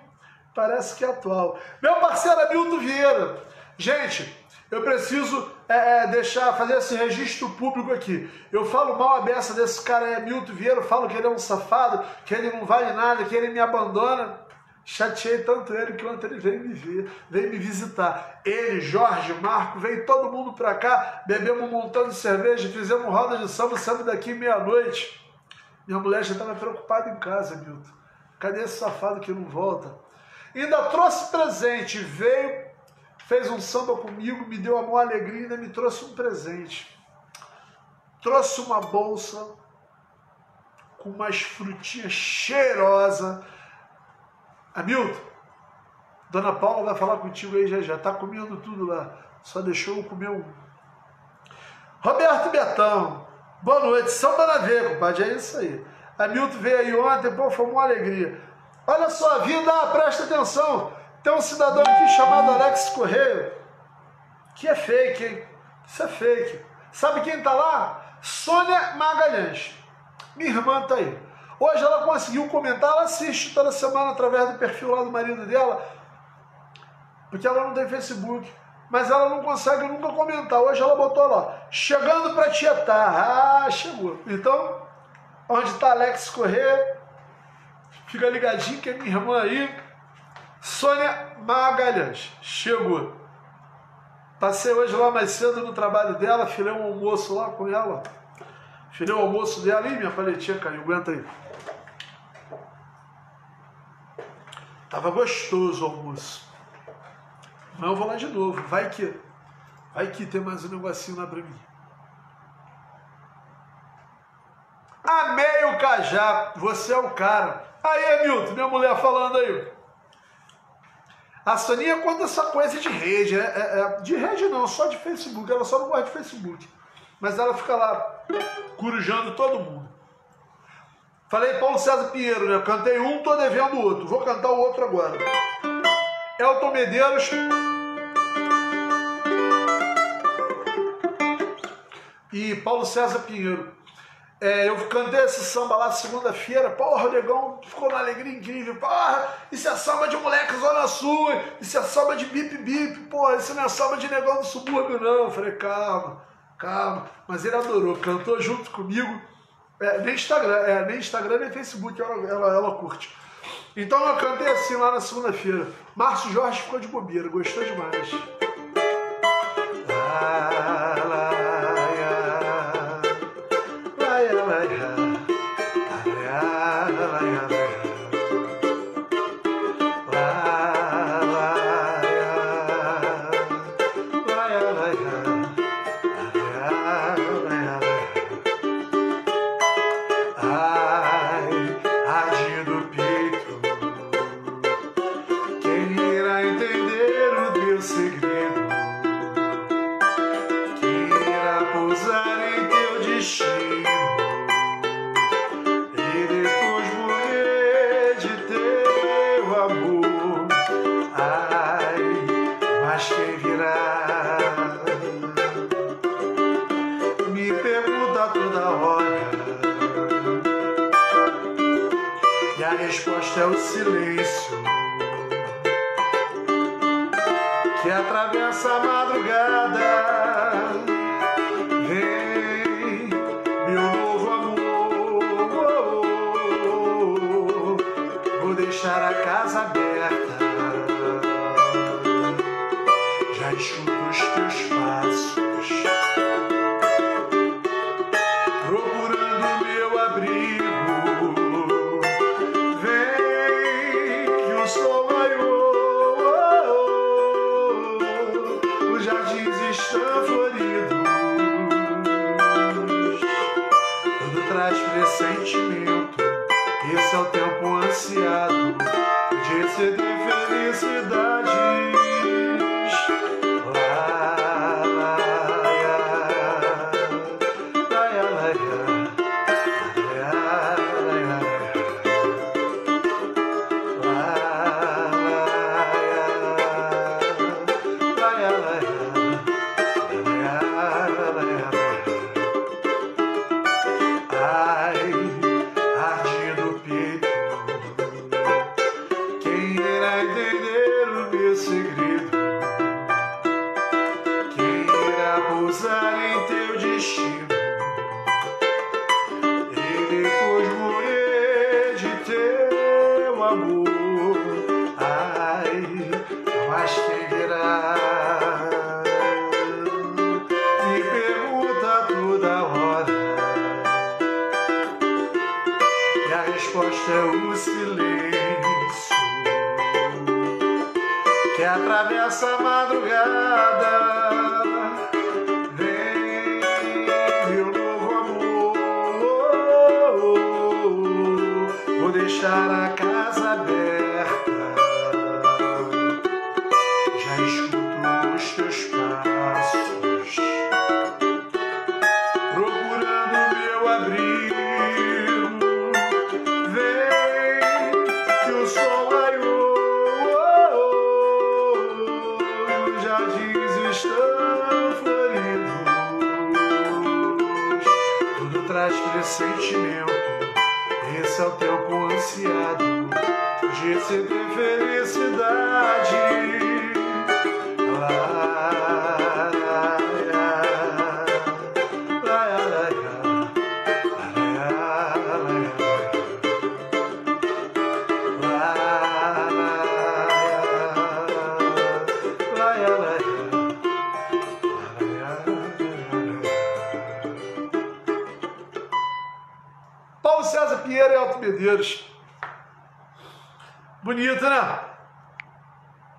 parece que é atual. Meu parceiro Hamilton Vieira. Gente, eu preciso é, é, deixar, fazer esse registro público aqui. Eu falo mal a beça desse cara aí, Hamilton Vieira, eu falo que ele é um safado, que ele não vale nada, que ele me abandona. Chateei tanto ele que ontem ele veio me ver, veio me visitar. Ele, Jorge, Marco, veio todo mundo pra cá, bebemos um montão de cerveja, fizemos roda de samba, saímos daqui meia-noite. Minha mulher já estava preocupada em casa, Milton. Cadê esse safado que não volta? Ainda trouxe presente, veio, fez um samba comigo, me deu amor, alegria, ainda me trouxe um presente. Trouxe uma bolsa com umas frutinhas cheirosas. Hamilton, Dona Paula vai falar contigo aí já já. Tá comendo tudo lá. Só deixou eu comer um. Roberto Betão, boa noite. Samba na veia, compadre. É isso aí. Hamilton veio aí ontem, pô, foi uma alegria. Olha só, vida, presta atenção. Tem um cidadão aqui chamado Alex Correia, que é fake, hein? Isso é fake. Sabe quem tá lá? Sônia Magalhães. Minha irmã tá aí. Hoje ela conseguiu comentar, ela assiste toda semana através do perfil lá do marido dela, porque ela não tem Facebook, mas ela não consegue nunca comentar. Hoje ela botou lá, chegando para Tietá. Ah, chegou. Então, onde está Alex Corrêa, fica ligadinho que é minha irmã aí, Sônia Magalhães, chegou. Passei hoje lá mais cedo no trabalho dela, filei um almoço lá com ela. Filei o almoço dela. Ih, minha paletinha caiu, aguenta aí. Tava gostoso o almoço. Mas eu vou lá de novo. Vai que. Vai que tem mais um negocinho lá pra mim. Amei o Cajá. Você é o cara. Aí, Hamilton, minha mulher falando aí. A Soninha conta essa coisa de rede. É, é, é, de rede não, só de Facebook. Ela só não gosta de Facebook. Mas ela fica lá corujando todo mundo. Falei Paulo César Pinheiro, né? Cantei um, tô devendo o outro. Vou cantar o outro agora. Elton Medeiros. E Paulo César Pinheiro. É, eu cantei esse samba lá segunda-feira. Porra, o negão ficou numa alegria incrível. Porra, isso é samba de moleque Zona Sul. Isso é samba de bip-bip. Porra, isso não é samba de negão do subúrbio, não. Eu falei, calma, calma. Mas ele adorou, cantou junto comigo. É, nem Instagram, é, nem Instagram, nem Facebook ela, ela, ela curte. Então eu cantei assim lá na segunda-feira. Márcio Jorge ficou de bobeira, gostou demais. Lá, atravessa a madrugada. Vem, meu novo amor, vou deixar a ansiado de ter felicidade. Paulo César Pinheiro e Alto Medeiros. Bonito, né?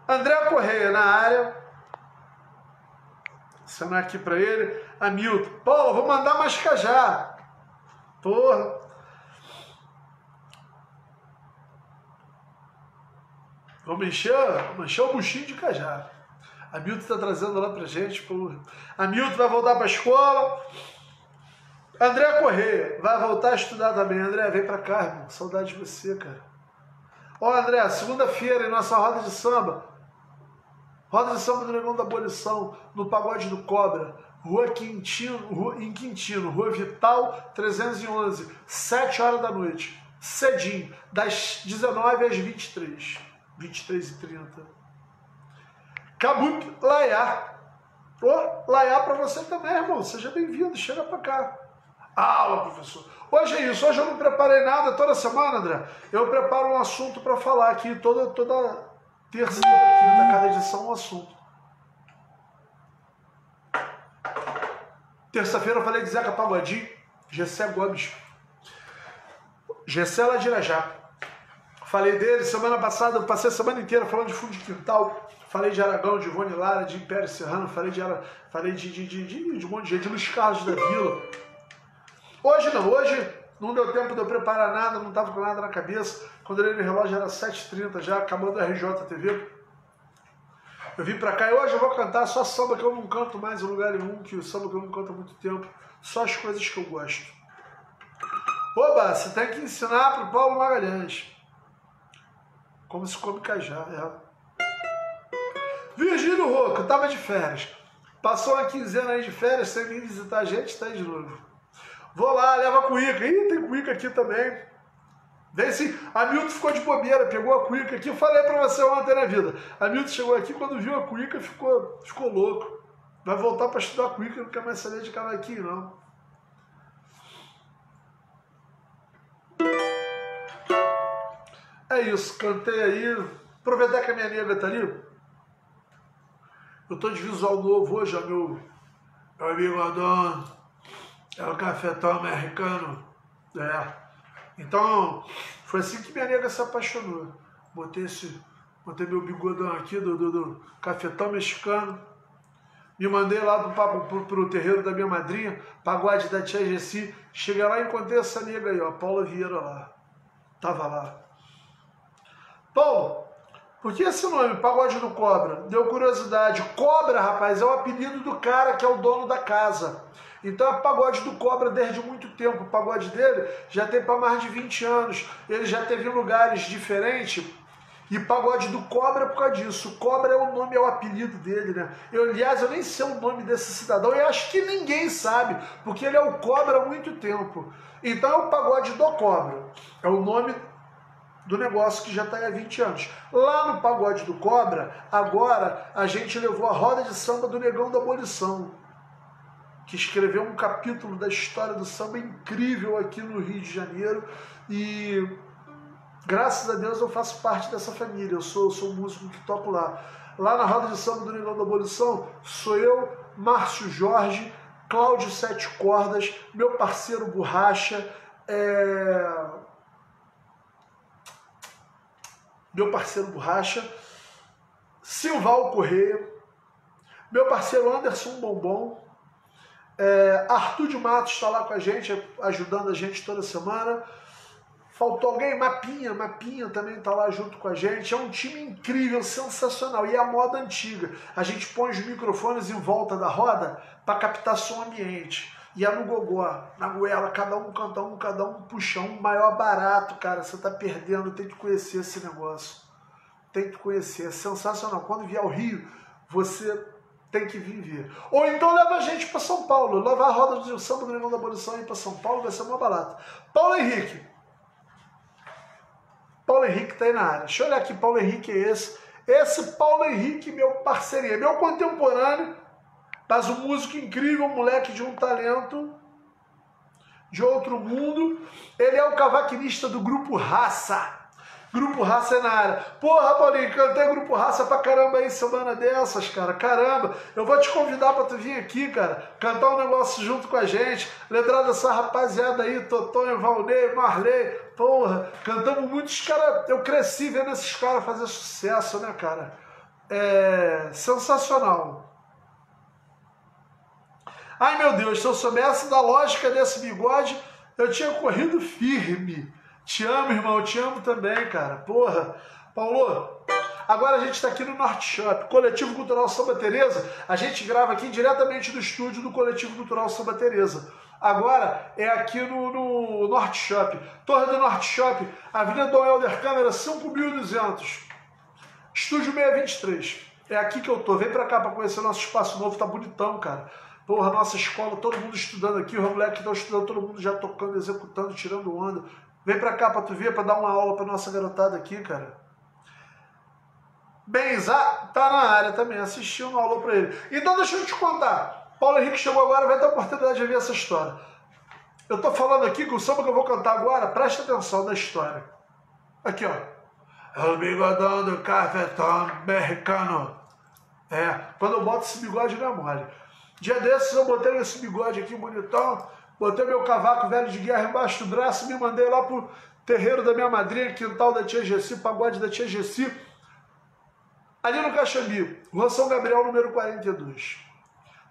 André Correia na área. Acionar aqui para ele. Hamilton. Paulo, vou mandar mais cajá. Porra. Encher, vamos encher o buchinho de cajá. Hamilton está trazendo lá pra gente. Porra. Hamilton vai voltar para a escola. André Correia, vai voltar a estudar também. André, vem pra cá, irmão. Saudade de você, cara. Ó, André, segunda-feira em nossa roda de samba. Roda de samba do Negão da Abolição, no Pagode do Cobra. Rua Quintino, rua, em Quintino, Rua Vital 311, 7 horas da noite. Cedinho, das 19 às 23. 23 e 30. Cabut Laiá. Ô, Laiá pra você também, irmão. Seja bem-vindo, chega pra cá. Aula, professor. Hoje é isso. Hoje eu não preparei nada. Toda semana, André, eu preparo um assunto para falar aqui. Toda, toda terça, toda quinta, cada edição um assunto. Terça-feira eu falei de Zeca Pagodinho, Gessé Gomes. Gessé lá de Irajá. Falei dele. Semana passada, eu passei a semana inteira falando de fundo de quintal. Falei de Aragão, de Ivone Lara, de Império Serrano. Falei de, falei de, de, de, de, de um monte de gente, de Luiz Carlos da Vila. Hoje não, hoje não deu tempo de eu preparar nada, não estava com nada na cabeça. Quando eu olhei no relógio era 7h30 já, acabando a RJTV. Eu vim pra cá e hoje eu vou cantar só samba que eu não canto mais em lugar nenhum, que o samba que eu não canto há muito tempo. Só as coisas que eu gosto. Oba, você tem que ensinar pro Paulo Magalhães. Como se come cajá, é. Virgílio Roca, tava de férias. Passou uma quinzena aí de férias, sem vir visitar a gente, tá aí de novo. Vou lá, leva a cuíca. Ih, tem cuíca aqui também. Vem sim. A Milton ficou de bobeira, pegou a cuíca aqui. Falei pra você ontem na vida. A Milton chegou aqui, quando viu a cuíca, ficou, ficou louco. Vai voltar para estudar cuíca, não quer mais saber de cavaquinho, não. É isso, cantei aí. Aproveitar que a minha nega tá ali. Eu tô de visual novo hoje, meu, meu amigo Adão. É o cafetão americano. É. Então, foi assim que minha nega se apaixonou. Botei, esse, botei meu bigodão aqui do, do, do cafetão mexicano. Me mandei lá pro, pro, pro, terreiro da minha madrinha, pagode da tia Gessi. Cheguei lá e encontrei essa nega aí, ó, Paula Vieira lá. Tava lá. Paulo, por que esse nome, Pagode do Cobra? Deu curiosidade. Cobra, rapaz, é o apelido do cara que é o dono da casa. Então é pagode do Cobra desde muito tempo. O pagode dele já tem para mais de 20 anos. Ele já teve lugares diferentes. E pagode do Cobra por causa disso. Cobra é o nome, é o apelido dele, né? Eu, aliás, eu nem sei o nome desse cidadão e acho que ninguém sabe, porque ele é o Cobra há muito tempo. Então é o pagode do Cobra. É o nome do negócio que já está há 20 anos. Lá no pagode do Cobra, agora a gente levou a roda de samba do Negão da Abolição que escreveu um capítulo da história do samba incrível aqui no Rio de Janeiro e graças a Deus eu faço parte dessa família, eu sou, sou músico que toco lá. Lá na roda de samba do Negão da Abolição sou eu, Márcio Jorge, Cláudio Sete Cordas, meu parceiro Borracha, é... meu parceiro Borracha, Silval Correia, meu parceiro Anderson Bombom, é, Arthur de Matos está lá com a gente, ajudando a gente toda semana. Faltou alguém? Mapinha, Mapinha também está lá junto com a gente. É um time incrível, sensacional. E é a moda antiga. A gente põe os microfones em volta da roda para captar som ambiente. E é no gogó, na goela, cada um canta um, cada um puxa um, maior barato, cara. Você está perdendo, tem que conhecer esse negócio. Tem que conhecer, é sensacional. Quando vier ao Rio, você tem que vir ver. Ou então leva a gente para São Paulo, levar a roda do samba do Negão da Abolição aí para São Paulo, vai ser uma balada. Paulo Henrique. Paulo Henrique está aí na área. Deixa eu olhar aqui, Paulo Henrique é esse. Esse Paulo Henrique, meu parceria, meu contemporâneo, mas um músico incrível, um moleque de um talento de outro mundo. Ele é o cavaquinista do grupo Raça. Grupo Raça é na área. Porra, Paulinho, cantei Grupo Raça pra caramba aí semana dessas, cara. Caramba, eu vou te convidar pra tu vir aqui, cara, cantar um negócio junto com a gente. Lembrar dessa rapaziada aí, Totonho, Valnei, Marley. Porra, cantamos muitos caras. Eu cresci vendo esses caras fazer sucesso, né, cara? É sensacional. Ai meu Deus, se eu soubesse da lógica desse bigode, eu tinha corrido firme. Te amo, irmão, te amo também, cara. Porra. Paulo, agora a gente está aqui no Norte Shop, Coletivo Cultural Samba Teresa. A gente grava aqui diretamente do estúdio do Coletivo Cultural Samba Teresa. Agora é aqui no, no Norte Shop, Torre do Norte Shop, Avenida Dom Helder Câmara 5200, Estúdio 623. É aqui que eu tô. Vem pra cá pra conhecer nosso espaço novo, tá bonitão, cara. Porra, nossa escola, todo mundo estudando aqui, o moleque que estão estudando, todo mundo já tocando, executando, tirando onda. Vem pra cá pra tu ver, pra dar uma aula pra nossa garotada aqui, cara. Benza tá na área também, assistiu uma aula pra ele. Então deixa eu te contar. Paulo Henrique chegou agora, vai ter a oportunidade de ver essa história. Eu tô falando aqui que o samba que eu vou cantar agora, presta atenção na história. Aqui, ó. É o bigodão do cafetão americano. É, quando eu boto esse bigode não é mole. Dia desses eu botei esse bigode aqui bonitão, Botei meu cavaco velho de guerra embaixo do braço e me mandei lá pro terreiro da minha madrinha, quintal da tia Gessi, pagode da tia Gessi, ali no Caxambi, Rua São Gabriel, número 42.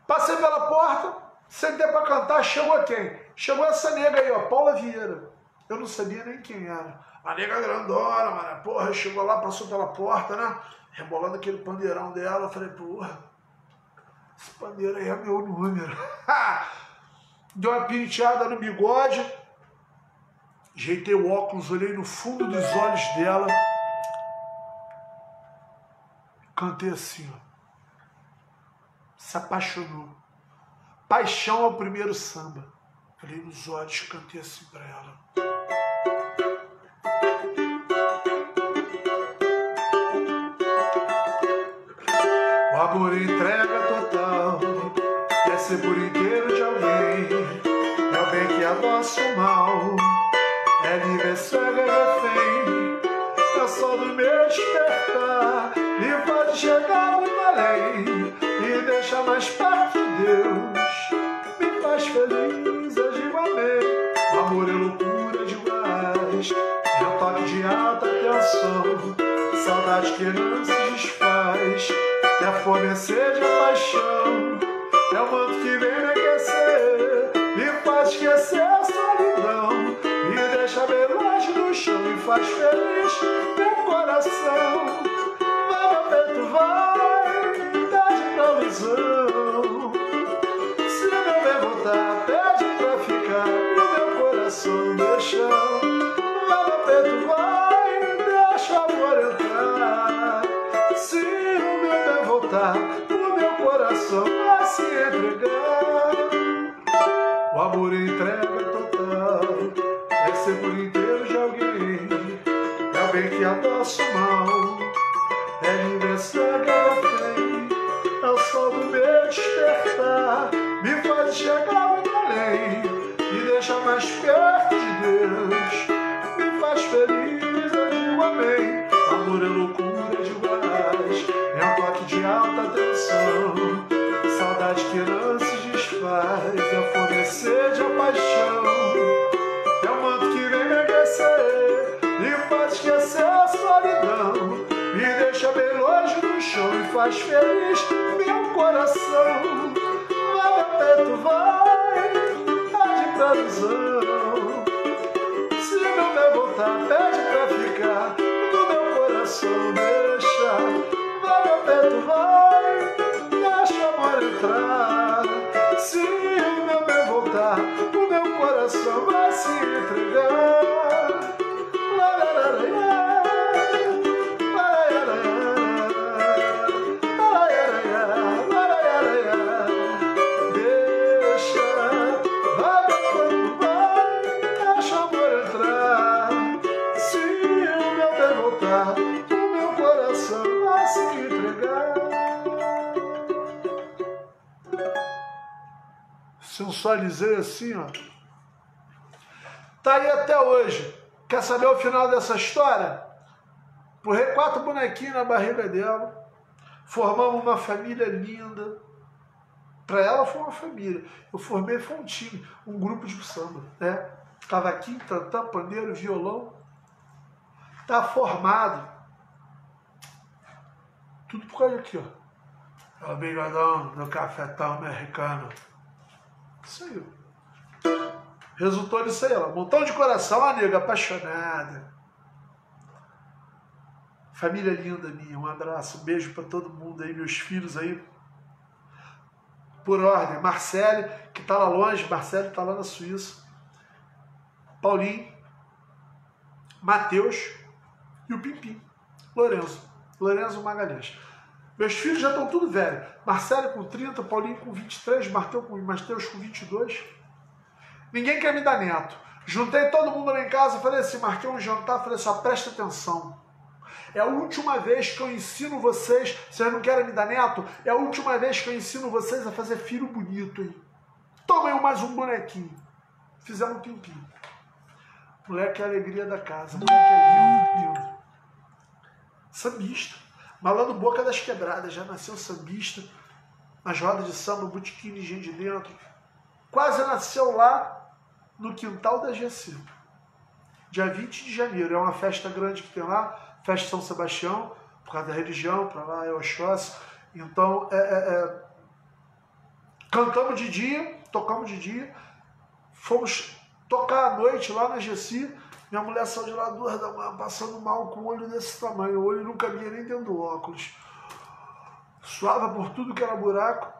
Passei pela porta, sentei para cantar, chegou quem? Chegou essa nega aí, ó, Paula Vieira. Eu não sabia nem quem era. A nega grandona, mano, porra, chegou lá, passou pela porta, né? rebolando aquele pandeirão dela. Eu falei, porra, esse pandeiro aí é meu número. Deu uma penteada no bigode, ajeitei o óculos, olhei no fundo dos olhos dela, cantei assim, ó. Se apaixonou. Paixão ao primeiro samba. Olhei nos olhos, cantei assim para ela. O amor entrega total, quer ser por inteiro de alguém. É o que adoça o mal, é livre, cega, refém. É só do meu despertar, e pode chegar muito além, e deixa mais perto de Deus, me faz feliz amei. O amor é loucura demais, é um toque de alta tensão. Saudade que não se desfaz, é a a sede, a paixão. É o manto que vem aquecer, faz esquecer a solidão. Me deixa bem longe do chão, me faz feliz meu coração. Vai, meu peito, vai, tarde pra ilusão. Se não me voltar, pede coração deixa Vai no peito, vai, deixa o amor entrar Se o meu bem voltar, o meu coração vai se entregar amor entrega total. É por inteiro de alguém É bem que adoça mal. É que ela tem É o sol do meu despertar. Me faz chegar muito além deixa mais perto de Deus, me faz feliz, eu digo amém. Amor é loucura faz feliz meu coração. Vai, meu peito, vai ilusão. Se não der voltar, pede pra ficar no meu coração. Deixa, vai meu peito, vai, deixa o amor entrar. Se meu bem voltar, o meu coração vai sensualizei assim, ó. Tá aí até hoje. Quer saber o final dessa história? Porrei quatro bonequinhos na barriga dela. Formamos uma família linda. Para ela foi uma família. Eu formei foi um time, um grupo de samba, né? Cavaquinho, tantã, pandeiro, violão. Tá formado. Tudo por causa aqui, ó. O bigodão do cafetão americano. Aí. Resultou nisso aí, ó. Montão de coração, a nega, apaixonada. Família linda minha, um abraço, um beijo para todo mundo aí, meus filhos aí. Por ordem, Marcele, que está lá longe, Marcele está lá na Suíça. Paulinho, Matheus e o Pimpim, Lourenço, Lourenço Magalhães. Meus filhos já estão tudo velhos. Marcelo com 30, Paulinho com 23, Mateus com, Mateus com 22. Ninguém quer me dar neto. Juntei todo mundo lá em casa, falei assim, marquei um jantar, falei assim, presta atenção. É a última vez que eu ensino vocês, vocês não querem me dar neto? É a última vez que eu ensino vocês a fazer filho bonito, hein? Tomem mais um bonequinho. Fizemos um tempinho. Moleque é a alegria da casa. Moleque é lindo, lindo. Sambista. Malandro Boca das Quebradas, já nasceu sambista, nas rodas de samba, botiquim gente de dentro. Quase nasceu lá no quintal da GC. Dia 20 de janeiro, é uma festa grande que tem lá, festa São Sebastião, por causa da religião, para lá é Oxóssi. Então, é, é, é, cantamos de dia, tocamos de dia, fomos tocar à noite lá na GC Minha mulher saiu de lá duas da manhã, passando mal com o olho desse tamanho. O olho não cabia nem dentro do óculos. Suava por tudo que era buraco.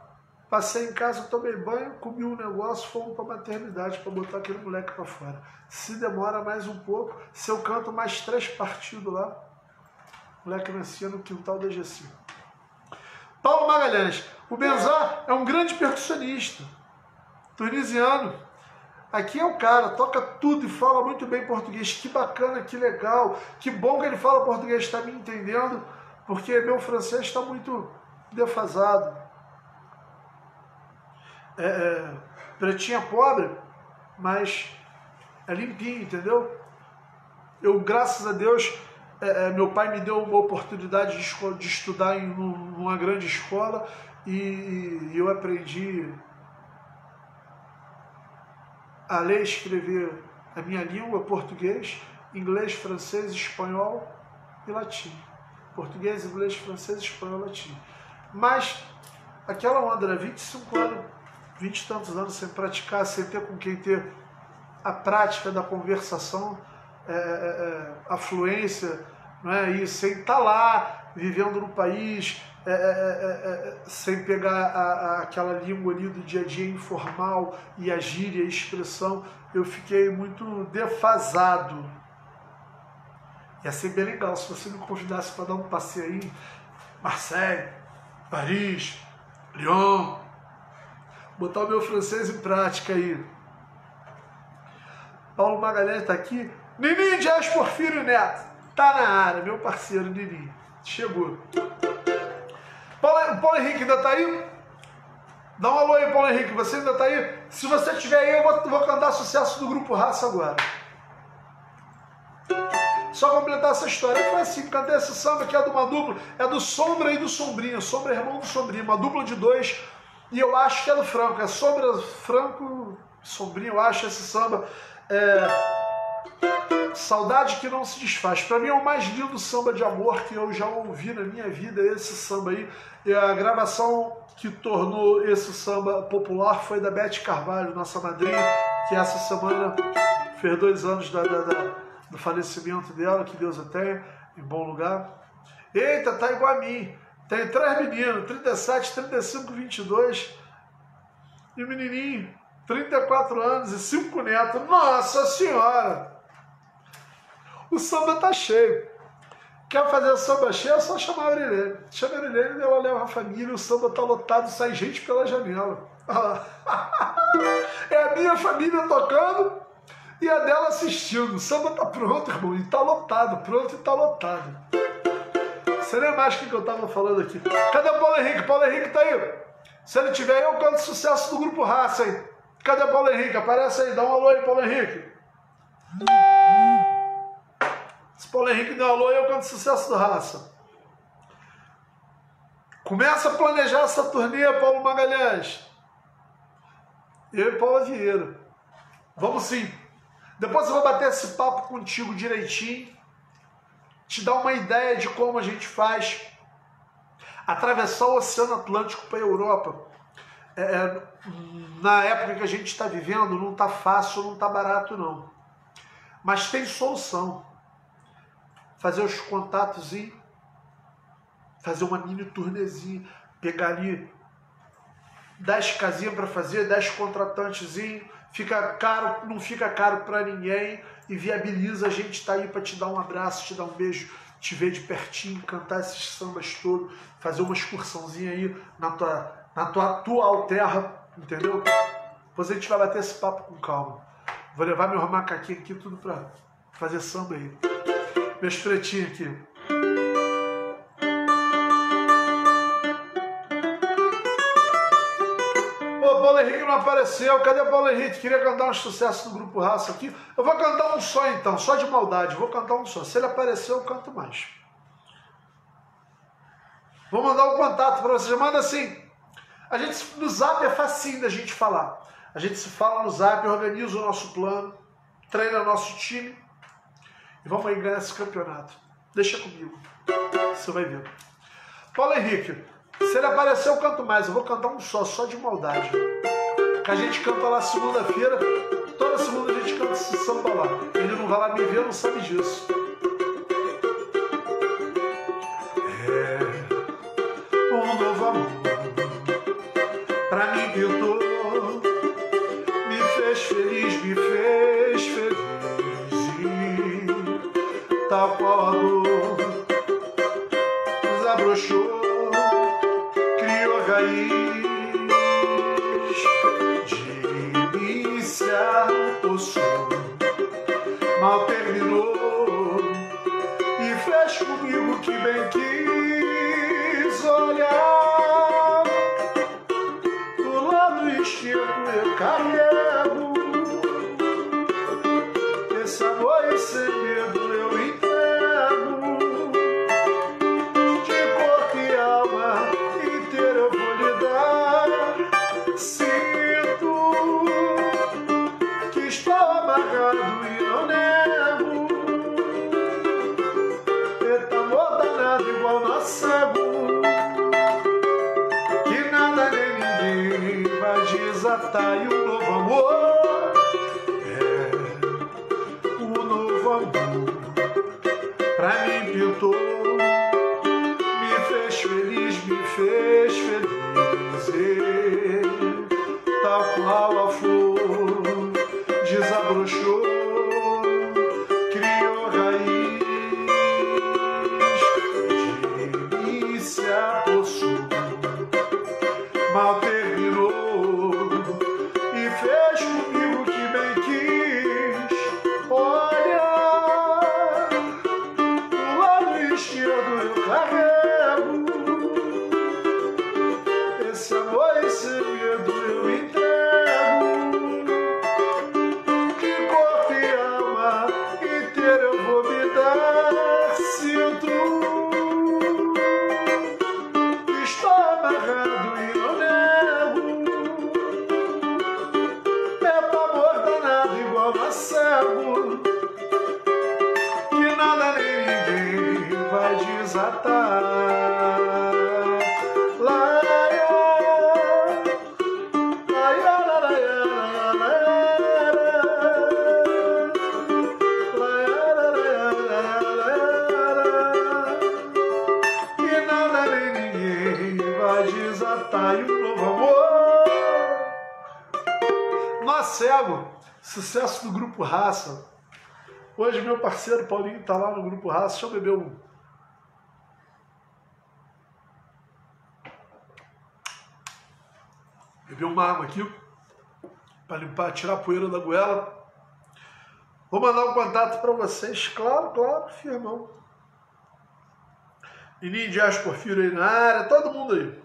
Passei em casa, tomei banho, comi um negócio, fomos para a maternidade para botar aquele moleque para fora. Se demora mais um pouco, se eu canto mais três partidos lá, o moleque nascia no quintal da GC. Paulo Magalhães. O Benzá é um grande percussionista, tunisiano. Aqui é o cara, toca tudo e fala muito bem português. Que bacana, que legal, que bom que ele fala português, está me entendendo, porque meu francês está muito defasado é, é, pretinha pobre, mas é limpinho, entendeu? Eu, graças a Deus, é, é, meu pai me deu uma oportunidade de, de estudar em uma grande escola e, e eu aprendi a ler e escrever a minha língua, português, inglês, francês, espanhol e latim. Português, inglês, francês, espanhol e latim. Mas aquela onda era 25 anos vinte e tantos anos sem praticar, sem ter com quem ter a prática da conversação, é, é, é a fluência, não é? e sem estar tá lá, vivendo no país, é, é, é, sem pegar a, a, aquela língua ali do dia a dia informal e a gíria, a expressão, eu fiquei muito defasado. Ia ser bem legal se você me convidasse para dar um passeio aí, Marseille, Paris, Lyon, botar o meu francês em prática aí. Paulo Magalhães está aqui. Nini Dias Porfírio Neto. Tá na área, meu parceiro Nini. Chegou. Paulo, Paulo Henrique ainda tá aí? Dá um alô aí, Paulo Henrique. Você ainda tá aí? Se você estiver aí, eu vou, vou cantar sucesso do Grupo Raça agora. Só completar essa história. Foi assim, cantei esse samba que é de uma dupla. É do Sombra e do Sombrinho. Sombra é irmão do Sombrinho. Uma dupla de dois e eu acho que é do Franco, é Sombra Franco Sombrinho, eu acho esse samba. É, Saudade que não se desfaz. Para mim é o mais lindo samba de amor que eu já ouvi na minha vida, esse samba aí. E a gravação que tornou esse samba popular foi da Beth Carvalho, nossa madrinha, que essa semana fez dois anos da, da, da, do falecimento dela, que Deus a tenha, em bom lugar. Eita, tá igual a mim. Tem três meninos, 37, 35, 22. E menininho, 34 anos e cinco netos. Nossa Senhora! O samba tá cheio. Quer fazer samba cheio, é só chamar a Aurelene. Chama a Aurelene, ela leva a família, o samba tá lotado, sai gente pela janela. é a minha família tocando e a dela assistindo. O samba tá pronto, irmão, e tá lotado, pronto e tá lotado. Você nem mais o que eu estava falando aqui. Cadê o Paulo Henrique? Paulo Henrique tá aí. Se ele tiver eu canto sucesso do Grupo Raça aí. Cadê o Paulo Henrique? Aparece aí, dá um alô aí, Paulo Henrique. Paulo Henrique deu alô aí, eu canto sucesso do Raça. Começa a planejar essa turnê, Paulo Magalhães. Eu e Paulo Vieira. Vamos sim. Depois eu vou bater esse papo contigo direitinho te dá uma ideia de como a gente faz atravessar o Oceano Atlântico para a Europa. É, é, na época que a gente está vivendo, não está fácil, não está barato, não. Mas tem solução. Fazer os contatos e fazer uma mini turnezinha, pegar ali 10 casinhas para fazer, 10 contratantes, fica caro, não fica caro para ninguém e viabiliza a gente estar tá aí para te dar um abraço, te dar um beijo, te ver de pertinho, cantar esses sambas todos, fazer uma excursãozinha aí na tua, na tua atual terra, entendeu? Depois a gente vai bater esse papo com calma. Vou levar meu macaquinho aqui tudo para fazer samba aí. Meus pretinhos aqui. Paulo Henrique não apareceu. Cadê o Paulo Henrique? Queria cantar um sucesso do Grupo Raça aqui. Eu vou cantar um só então, só de maldade. Vou cantar um só. Se ele aparecer, eu canto mais. Vou mandar um contato para você. Manda assim. A gente, no zap é facinho da gente falar. A gente se fala no zap, organiza o nosso plano, treina nosso time e vamos aí ganhar esse campeonato. Deixa comigo. Você vai ver. Paulo Henrique, se ele aparecer, eu canto mais. Eu vou cantar um só, só de maldade. Que a gente canta lá segunda-feira. Toda segunda a gente canta esse samba lá. Ele não vai lá me ver não sabe disso. É um novo amor pra mim pintou, me tal qual desabrochou, criou raiz. mal terminou e fez comigo que bem quis Sucesso do Grupo Raça. Hoje meu parceiro Paulinho está lá no Grupo Raça. Deixa eu beber um. Beber uma água aqui para limpar, tirar a poeira da goela. Vou mandar um contato para vocês, claro, claro, firmão. Nininho Dias Porfírio aí na área, todo mundo aí.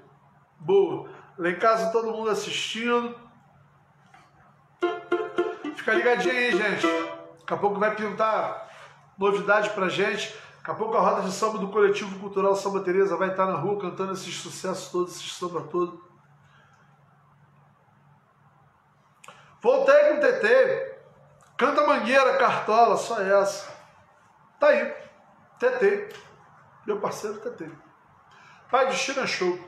Boa. Lá em casa todo mundo assistindo. Fica ligadinho aí, gente. Daqui a pouco vai pintar novidade pra gente. Daqui a pouco a roda de samba do Coletivo Cultural Samba Teresa vai estar na rua cantando esses sucessos todos, esses samba todos. Voltei com o TT. Canta Mangueira, Cartola, só essa. Tá aí. TT. Meu parceiro TT. Pai de China Show.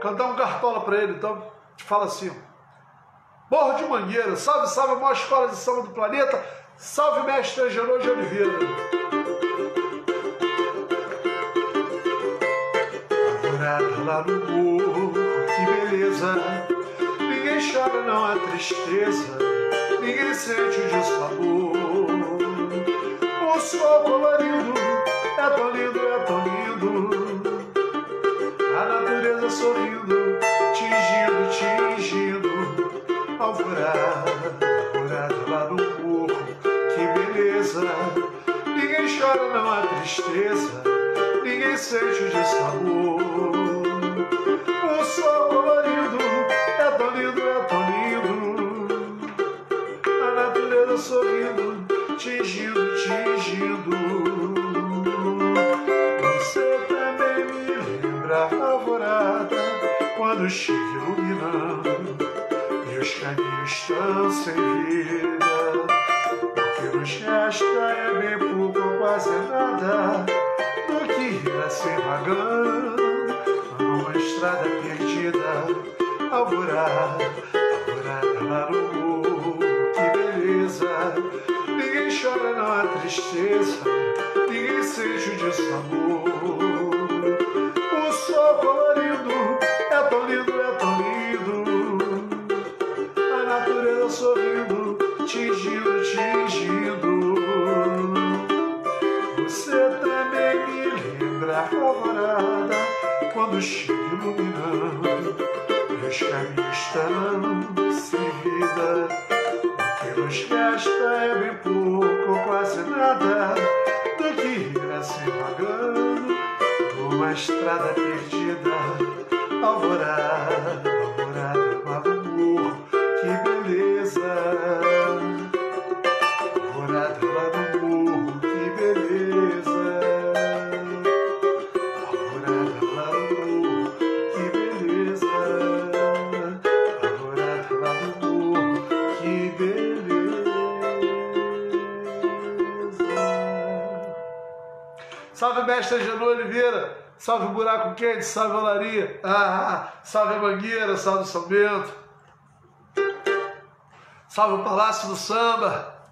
Cantar um Cartola pra ele, então. Te fala assim. Morro de Mangueira, salve, salve a maior escola de samba do planeta, salve mestre Angelô de Oliveira. Alvorada lá no morro, que beleza, ninguém chora, não há tristeza, ninguém sente o dissabor. O sol colorido chora, não há tristeza, ninguém sente o. O sol colorido é tão lindo, é tão lindo. A natureza sorrindo, tingindo, tingindo. Você também me lembra alvorada quando estive iluminando meus caminhos estão sem vida. Resta é bem pouco ou quase nada do que ir assim vagando numa estrada perdida. Alvorada, alvorada lá no morro, que beleza. chora não há tristeza, ninguém sente o desamor. O sol colorido chega iluminando. Meus caminhos estão sem vida que nos resta é bem pouco, quase nada do que ir assim vagando numa estrada perdida, alvorada, alvorada, Mestre Janô Oliveira, salve Buraco Quente, salve Olaria, ah, salve Mangueira, salve São Bento, salve o Palácio do Samba,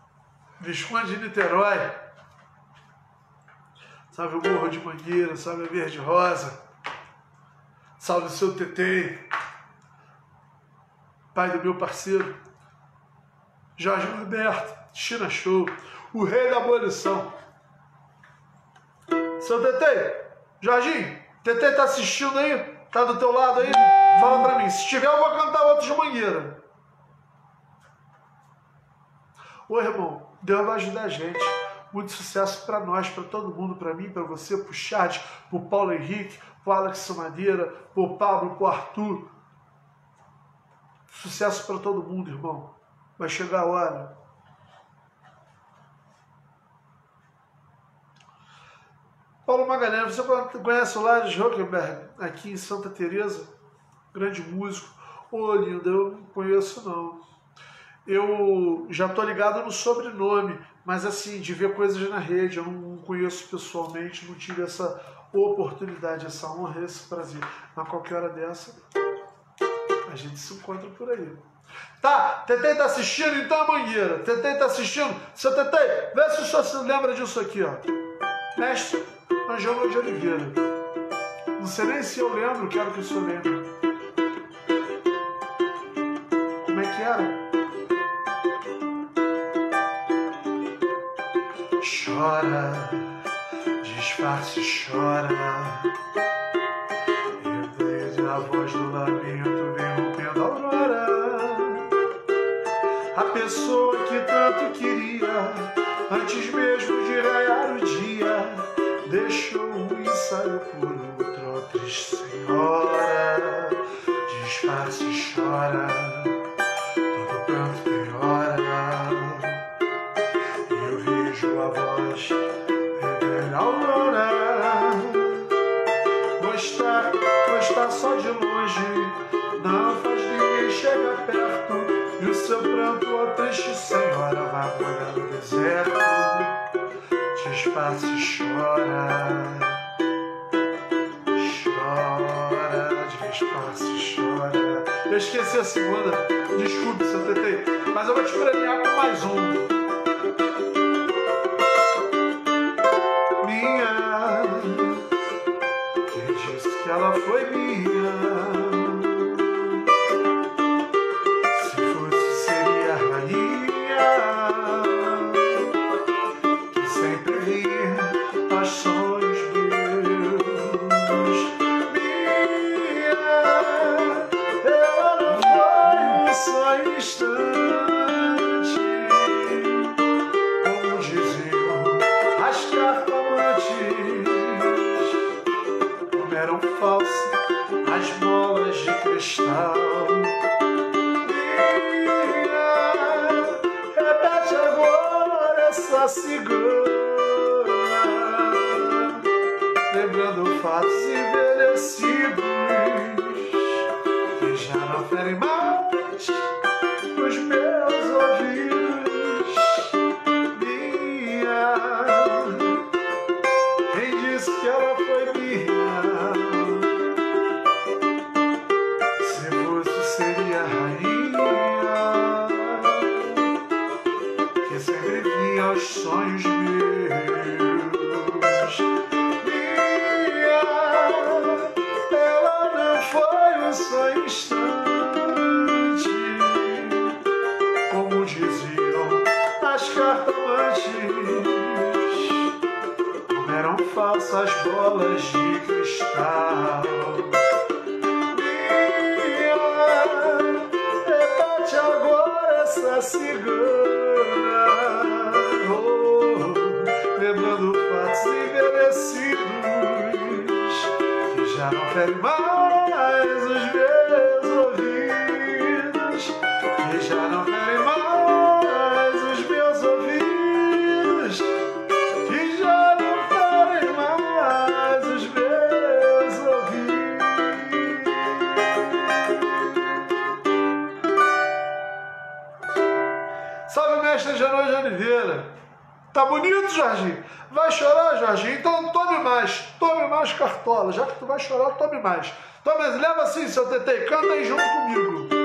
Visconde de Niterói, salve o Morro de Mangueira, salve a Verde Rosa, salve o seu Tetei, pai do meu parceiro, Jorge Roberto, China Show, o rei da abolição. Seu Tetê, Jorginho, Tetê tá assistindo aí? Tá do teu lado aí? Fala pra mim. Se tiver, eu vou cantar outro de mangueira. Ô irmão, Deus vai ajudar a gente. Muito sucesso para nós, para todo mundo, para mim, para você, pro Chat, pro Paulo Henrique, pro Alex Madeira, pro Pablo, pro Arthur. Sucesso para todo mundo, irmão. Vai chegar a hora Paulo Magalhães, você conhece o Lares Huckenberg aqui em Santa Teresa? Grande músico. Ô, lindo, eu não conheço não. Eu já tô ligado no sobrenome, mas assim, de ver coisas na rede, eu não conheço pessoalmente, não tive essa oportunidade, essa honra, esse prazer. Mas qualquer hora dessa, a gente se encontra por aí. Tá, Tetei tá assistindo então mangueira. Tetei tá assistindo. Seu Tetei, vê se o senhor se lembra disso aqui, ó. Mestre, Angela de Oliveira. Não sei nem se eu lembro, quero que o senhor lembre. Como é que era? Chora, disfarce, chora. E desde a voz do lamento vem rompendo a aurora. A pessoa que tanto queria, antes mesmo de raiar o dia deixou um ensaio por outro, ó triste senhora, disfarce e chora, todo canto tem hora, e eu vejo a voz revelar aurora, gostar, gostar só de longe, não faz ninguém chegar perto, e o seu pranto, ó triste senhora, vai molhar no deserto despace chora, chora, despace chora. Eu esqueci a segunda, desculpe se eu tentei, mas eu vou te premiar com mais um. Bonito, Jorginho? Vai chorar, Jorginho? Então tome mais. Tome mais cartola. Já que tu vai chorar, tome mais. Tome. Leva assim, seu TT. Canta aí junto comigo.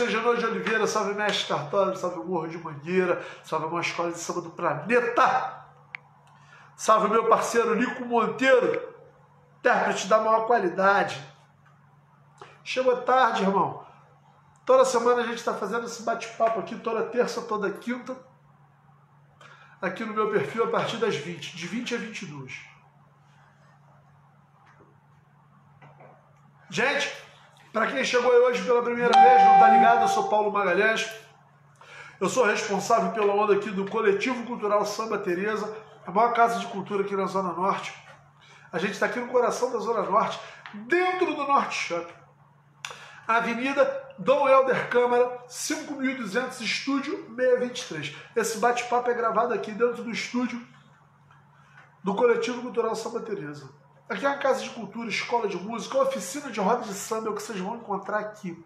Mestre Genô de Oliveira, salve mestre Cartório, salve Morro de Mangueira, salve a maior escola de samba do planeta. Salve meu parceiro Nico Monteiro, intérprete da maior qualidade. Chegou tarde, irmão. Toda semana a gente está fazendo esse bate-papo aqui, toda terça, toda quinta, aqui no meu perfil a partir das 20, de 20 a 22. Gente, para quem chegou aí hoje pela primeira vez, não está ligado, eu sou Paulo Magalhães. Eu sou responsável pela onda aqui do Coletivo Cultural Samba Teresa, a maior casa de cultura aqui na Zona Norte. A gente está aqui no coração da Zona Norte, dentro do Norte Shopping. Avenida Dom Helder Câmara, 5200, estúdio 623. Esse bate-papo é gravado aqui dentro do estúdio do Coletivo Cultural Samba Teresa. Aqui é uma casa de cultura, escola de música, oficina de roda de samba, é o que vocês vão encontrar aqui.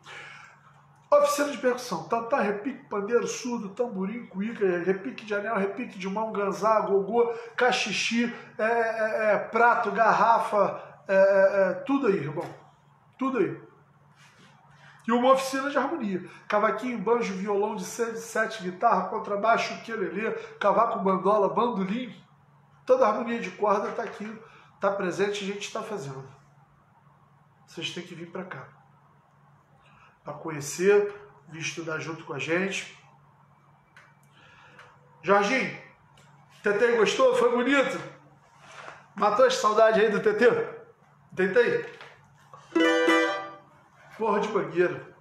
Oficina de percussão, tantã, repique, pandeiro, surdo, tamborim, cuíca, repique de anel, repique de mão, ganzá, gogô, cachixi, é, é, é, prato, garrafa, é, é, tudo aí, irmão. Tudo aí. E uma oficina de harmonia. Cavaquinho, banjo, violão de 6, 7, guitarra, contrabaixo, quelele, cavaco, bandola, bandolim. Toda a harmonia de corda está aqui está presente, a gente está fazendo. Vocês têm que vir para cá. Para conhecer, vir estudar junto com a gente. Jorginho, TT gostou? Foi bonito? Matou as saudades aí do TT? Tentei? Porra de banheiro.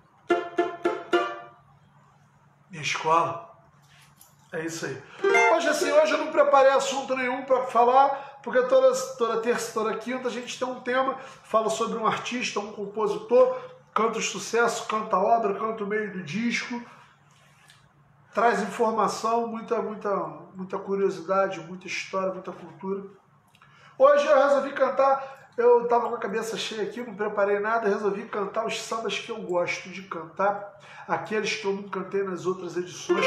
Minha escola. É isso aí. Hoje assim, hoje eu não preparei assunto nenhum para falar porque toda, terça, toda quinta a gente tem um tema, fala sobre um artista, um compositor, canta o sucesso, canta a obra, canta o meio do disco, traz informação, muita, muita, muita curiosidade, muita história, muita cultura. Hoje eu resolvi cantar eu estava com a cabeça cheia aqui, não preparei nada, resolvi cantar os sambas que eu gosto de cantar, aqueles que eu não cantei nas outras edições,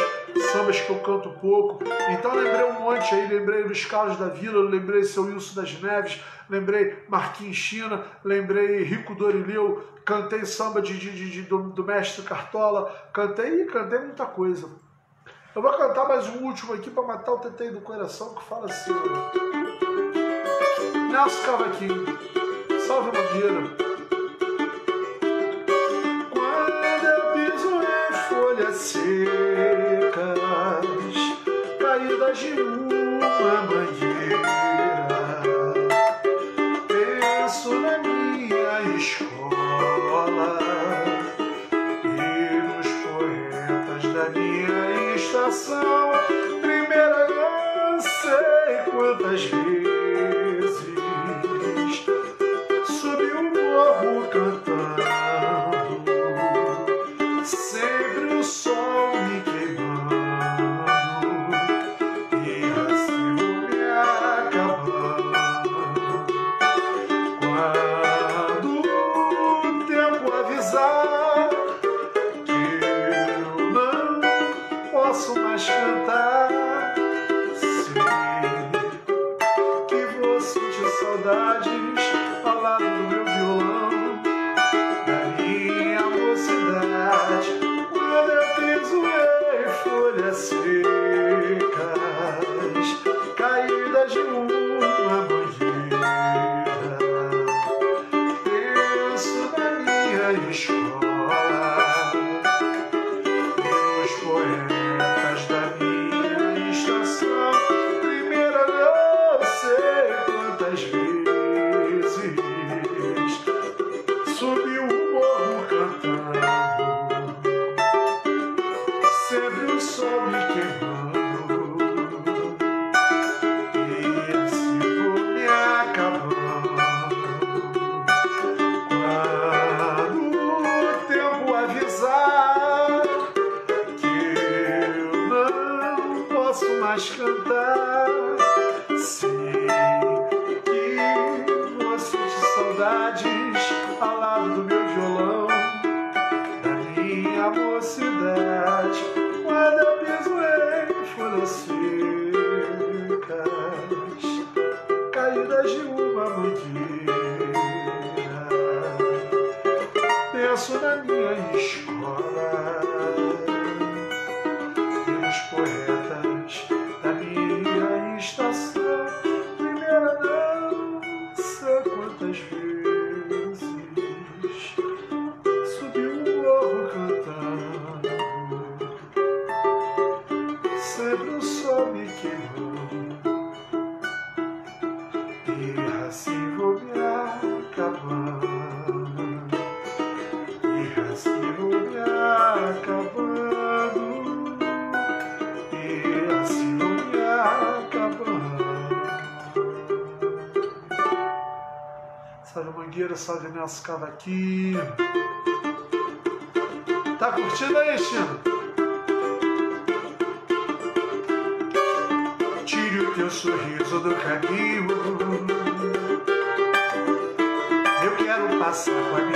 sambas que eu canto pouco. Então lembrei um monte aí, lembrei Luiz Carlos da Vila, lembrei Seu Wilson das Neves, lembrei Marquinhos China, lembrei Rico Dorileu, cantei samba de, de, de, de do, do, mestre Cartola, cantei e cantei muita coisa. Eu vou cantar mais um último aqui para matar o tetei do coração que fala assim. Nelson Cavaquinho, salve Mangueira. Quando eu piso em folhas secas, caídas de uma mangueira, penso na minha escola e nos poetas da minha estação. Primeira não sei quantas vezes. Salve Escada aqui, Tá curtindo aí, Chino? Tire o teu sorriso do caminho. Eu quero passar com a minha.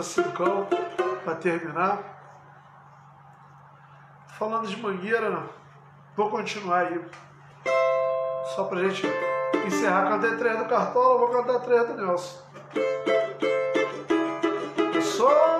Tá falta cincão para terminar. Falando de Mangueira, vou continuar aí. Só pra gente encerrar. Cantei três do Cartola, vou cantar três do Nelson. Eu sou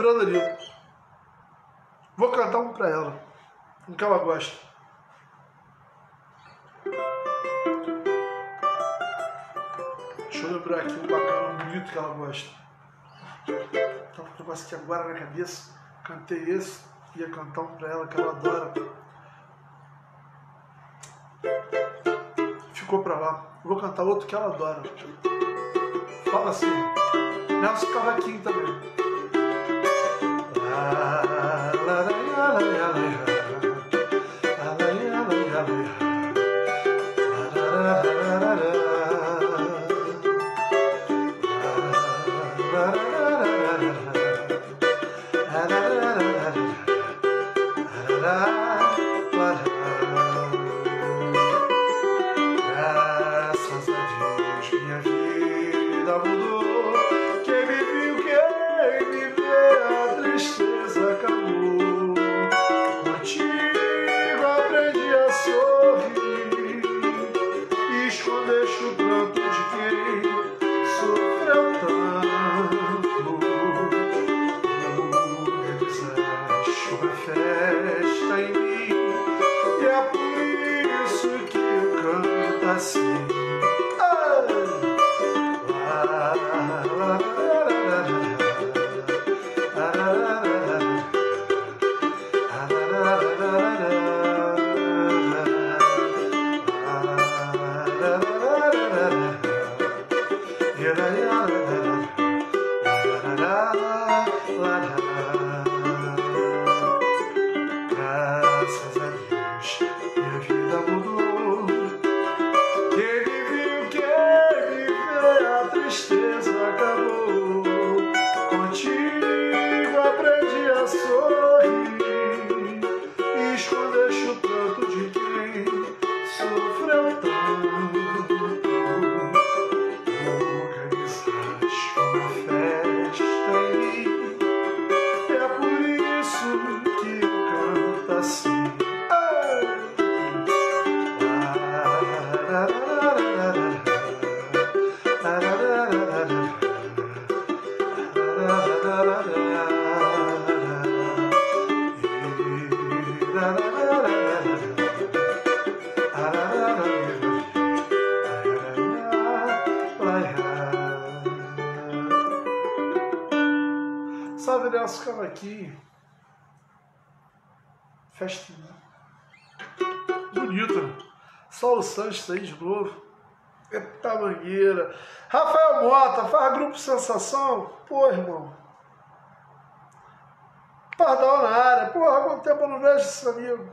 lembrou ali, Vou cantar um pra ela. Um que ela gosta. Deixa eu lembrar aqui um bacana, bonito que ela gosta. Tá com um negócio aqui agora na cabeça. Cantei esse, ia cantar um pra ela que ela adora. Ficou pra lá. Vou cantar outro que ela adora. Fala assim. Nelson Cavaquinho também. Ah. Santos novo. Eita mangueira. Rafael Mota, faz grupo Sensação. Pô, irmão. Pardal na área. Porra, há quanto tempo eu não vejo esse amigo?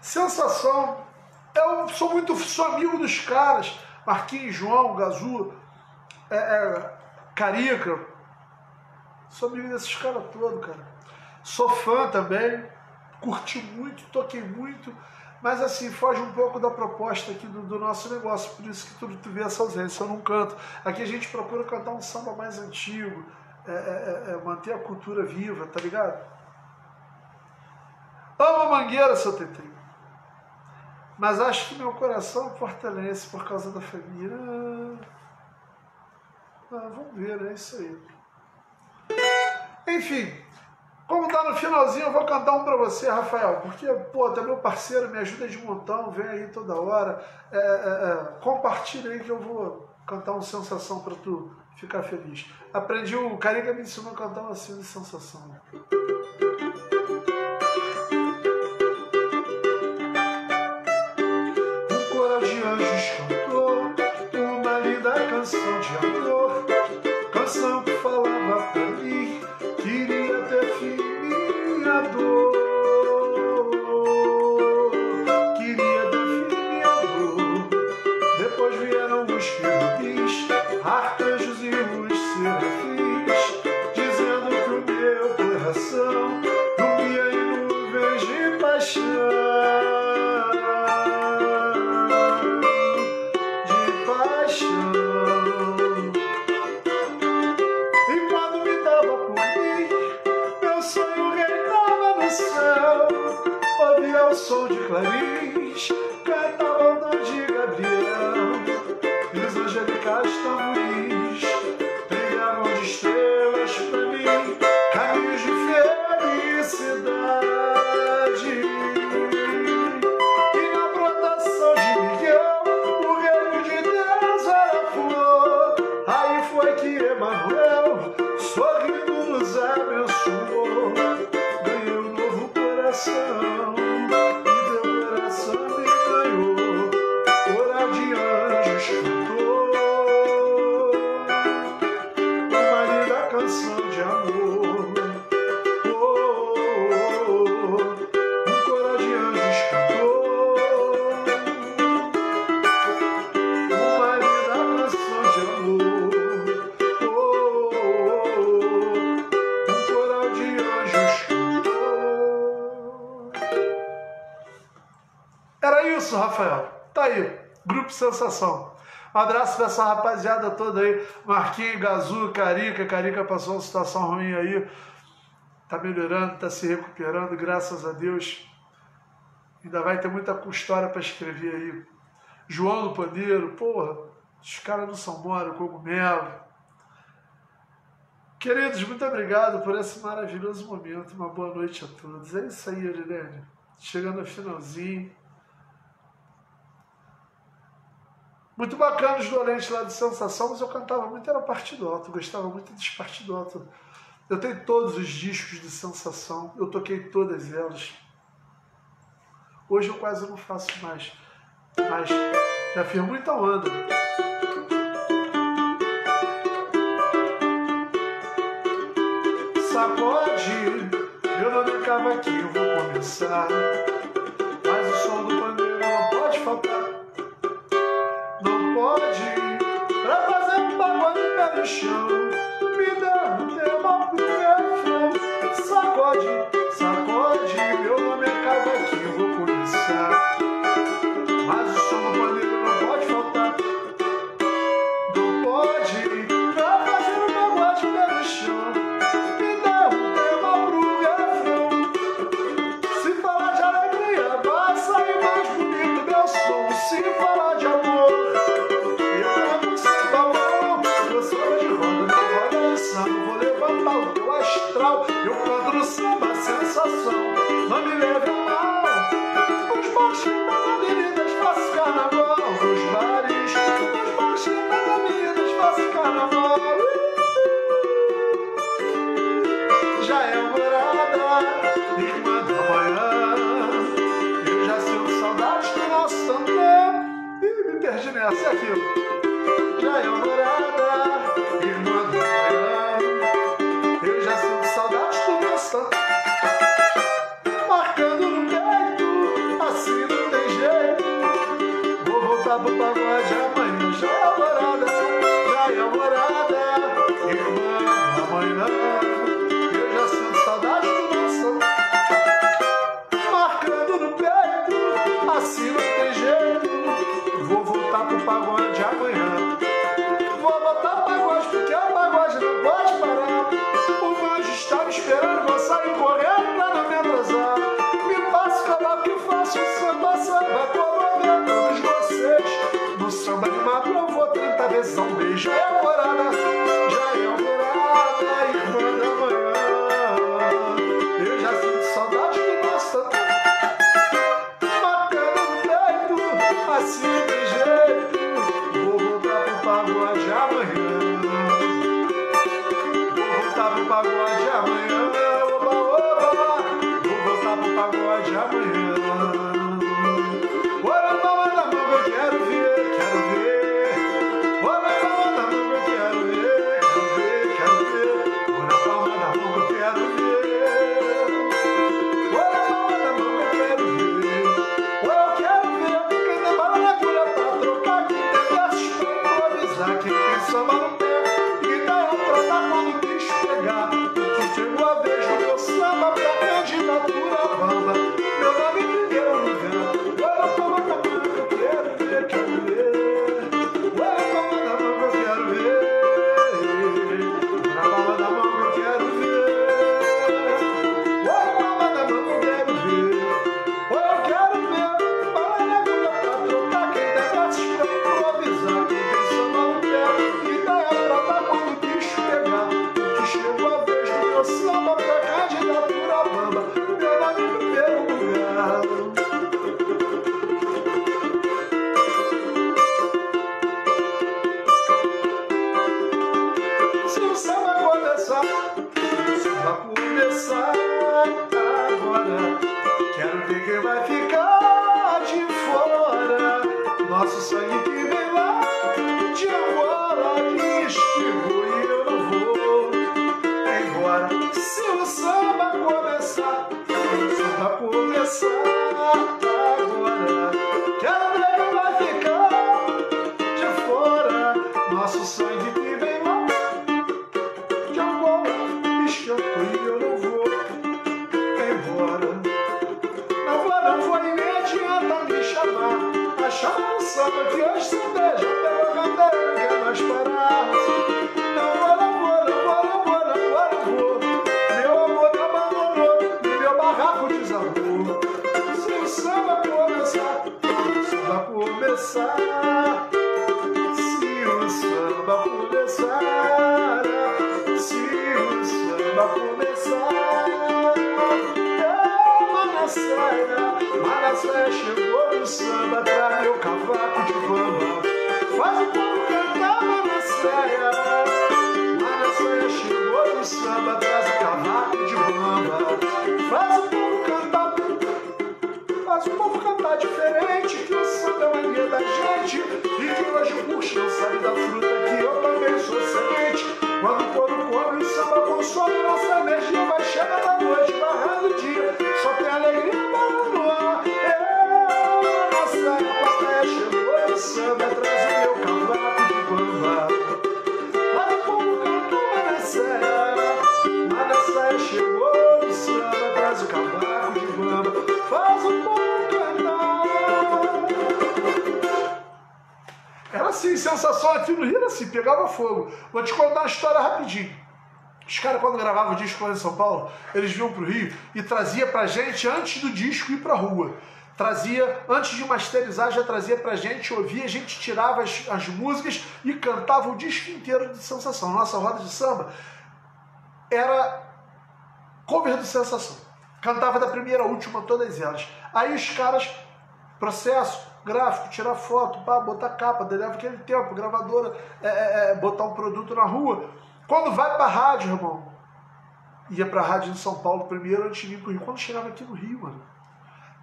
Sensação. Eu sou muito sou amigo dos caras. Marquinhos, João, Gazu, é, é, Carica, Sou amigo desses caras todos, cara. Sou fã também, curti muito, toquei muito, mas assim, foge um pouco da proposta aqui do, do nosso negócio, por isso que tu, tu vê essa ausência, eu não canto. Aqui a gente procura cantar um samba mais antigo, é, é, é, é manter a cultura viva, tá ligado? Amo a mangueira, seu Tetrinho. Mas acho que meu coração fortalece por causa da família. Ah, vamos ver, é isso aí. Enfim, como tá no finalzinho, eu vou cantar um para você, Rafael, porque, pô, tá meu parceiro, me ajuda de montão, vem aí toda hora. É, é, é, compartilha aí que eu vou cantar uma sensação para tu ficar feliz. Aprendi, o Carica me ensinou a cantar uma assim sensação. Sensação. Um abraço para essa rapaziada toda aí. Marquinhos, Gazu, Carica. Carica passou uma situação ruim aí. Tá melhorando, tá se recuperando, graças a Deus. Ainda vai ter muita história para escrever aí. João do Pandeiro, porra, os caras não são mora, cogumelo. Queridos, muito obrigado por esse maravilhoso momento. Uma boa noite a todos. É isso aí, Erilene. Chegando ao finalzinho. Muito bacana os dolentes lá de Sensação, mas eu cantava muito, era partido alto, gostava muito de partido alto. Eu tenho todos os discos de Sensação, eu toquei todas elas. Hoje eu quase não faço mais, mas já fiz muita onda. Sacode, meu nome é Cavaquinho, vou começar. Me dá um tema pro sacode, é aquilo. Já é morada, pode, não pode parar. O Vaz está me esperando, vou sair correndo pra não me atrasar. Me faço calar que faço samba, samba, tô todos vocês. No samba animado eu vou 30 vezes um beijo, é morada. Pegava fogo. Vou te contar uma história rapidinho. Os caras, quando gravavam o disco lá em São Paulo, eles vinham pro Rio e trazia pra gente antes do disco ir pra rua. Trazia, antes de masterizar, já trazia pra gente, ouvia, a gente tirava as, as músicas e cantava o disco inteiro de sensação. Nossa roda de samba era cover do Sensação. Cantava da primeira à última, todas elas. Aí os caras, processo, gráfico, tirar foto, pá, botar capa, leva aquele tempo, gravadora, é, é, é, botar um produto na rua. Quando vai pra rádio, irmão, ia pra rádio em São Paulo primeiro antes de vir pro Rio. Quando chegava aqui no Rio, mano,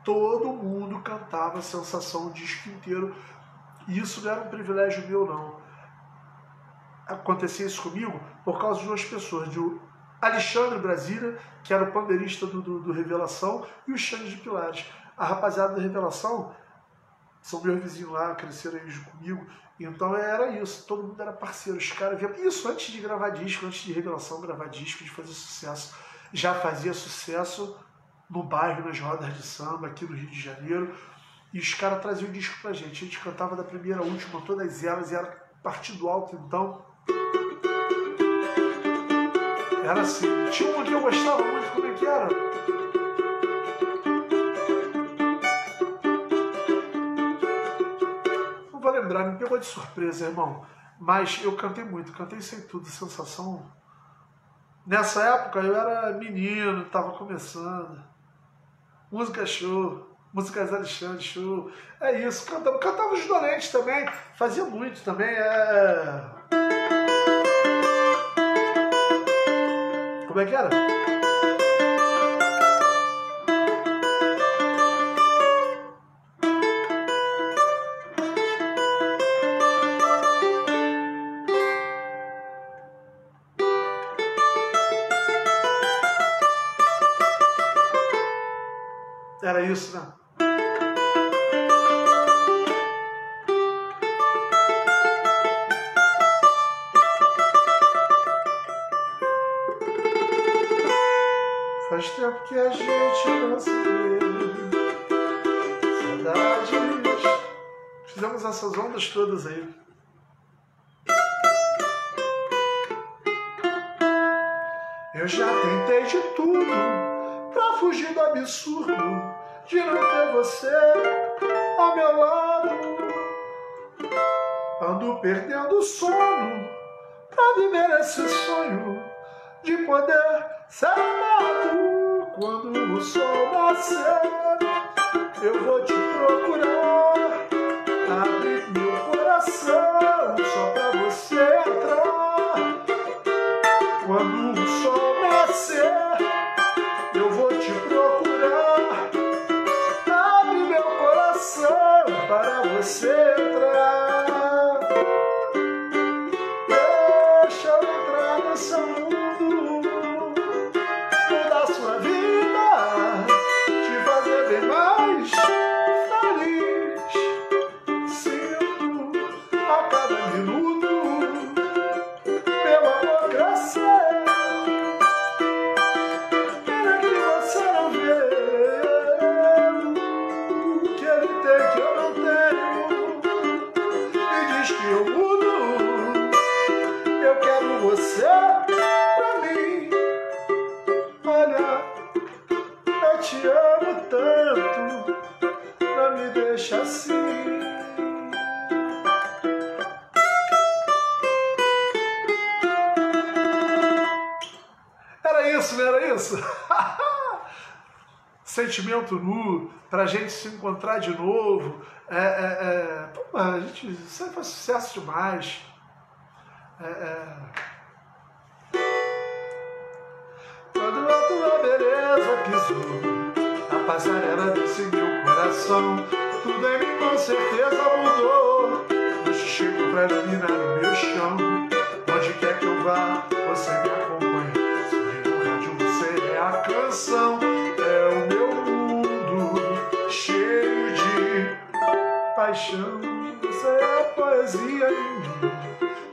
todo mundo cantava Sensação o disco inteiro. E isso não era um privilégio meu, não. Acontecia isso comigo por causa de duas pessoas, de o Alexandre Brasília, que era o pandeirista do, do, do Revelação, e o Xande de Pilares. A rapaziada da Revelação são meus vizinhos lá, cresceram aí comigo. Então era isso, todo mundo era parceiro. Os caras viam. Isso antes de gravar disco, antes de revelação, gravar disco, de fazer sucesso. Já fazia sucesso no bairro, nas rodas de samba, aqui no Rio de Janeiro. E os caras traziam o disco pra gente. A gente cantava da primeira à última, todas elas, e era partido alto, então. Era assim. Tinha uma que eu gostava muito, como é que era? Lembrar, me pegou de surpresa, irmão. Mas eu cantei muito, cantei sem tudo, sensação. Nessa época eu era menino, estava começando. Música show, músicas Alexandre show. É isso, cantava, cantava os dolentes também, fazia muito também. É... Como é que era? Né? Faz tempo que a gente não se vê. Saudades. Fizemos essas ondas todas aí. Eu já tentei de tudo pra fugir do absurdo de não ter você ao meu lado. Ando perdendo o sono pra viver esse sonho de poder ser amado. Quando o sol nascer, eu vou te procurar. Abre meu coração só pra você entrar. Gente se encontrar de novo. É, é, é, pô, a gente, aí faz sucesso demais. É, é. Quando a tua beleza pisou, a passarela desse meu coração, tudo em mim com certeza mudou. Hoje chego pra iluminar o meu chão, onde quer que eu vá, você me acompanha. Se no rádio você é a canção, paixão. Você é poesia em mim,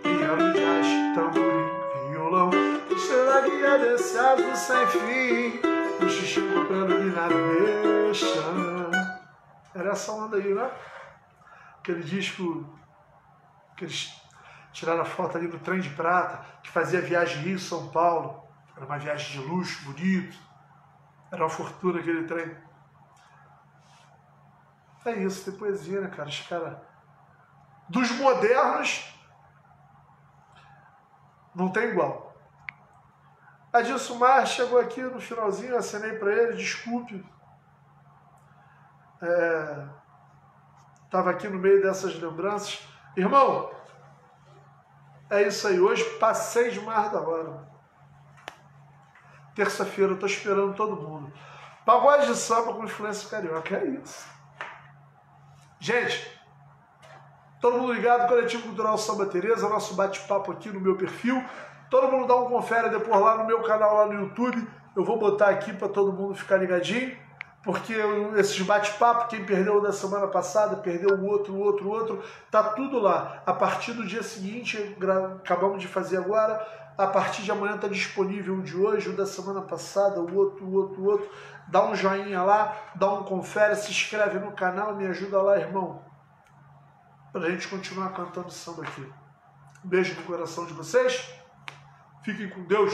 piano, jazz, tamborim, violão. Você é a guia desse azul sem fim, o xixi pra iluminar o meu chão. Era essa onda aí, né? Aquele disco que eles tiraram a foto ali do trem de prata, que fazia viagem Rio-São Paulo. Era uma viagem de luxo, bonito. Era uma fortuna aquele trem. É isso, tem poesia, né, cara? Os caras. Dos modernos, não tem igual. Adilson Mar chegou aqui no finalzinho, acenei para ele, desculpe. Estava é, aqui no meio dessas lembranças. Irmão, é isso aí. Hoje passei de mais da hora. Terça-feira eu tô esperando todo mundo. Pagode de samba com influência carioca. É isso. Gente, todo mundo ligado, Coletivo Cultural Samba Teresa, nosso bate-papo aqui no meu perfil. Todo mundo dá um confere depois lá no meu canal lá no YouTube. Eu vou botar aqui para todo mundo ficar ligadinho porque esses bate-papo, quem perdeu da semana passada, perdeu o outro, o outro, o outro, tá tudo lá. A partir do dia seguinte, acabamos de fazer agora, a partir de amanhã tá disponível o de hoje, o da semana passada, o outro, o outro, o outro. Dá um joinha lá, dá um confere, se inscreve no canal, me ajuda lá, irmão, pra gente continuar cantando samba aqui. Um beijo no coração de vocês, fiquem com Deus.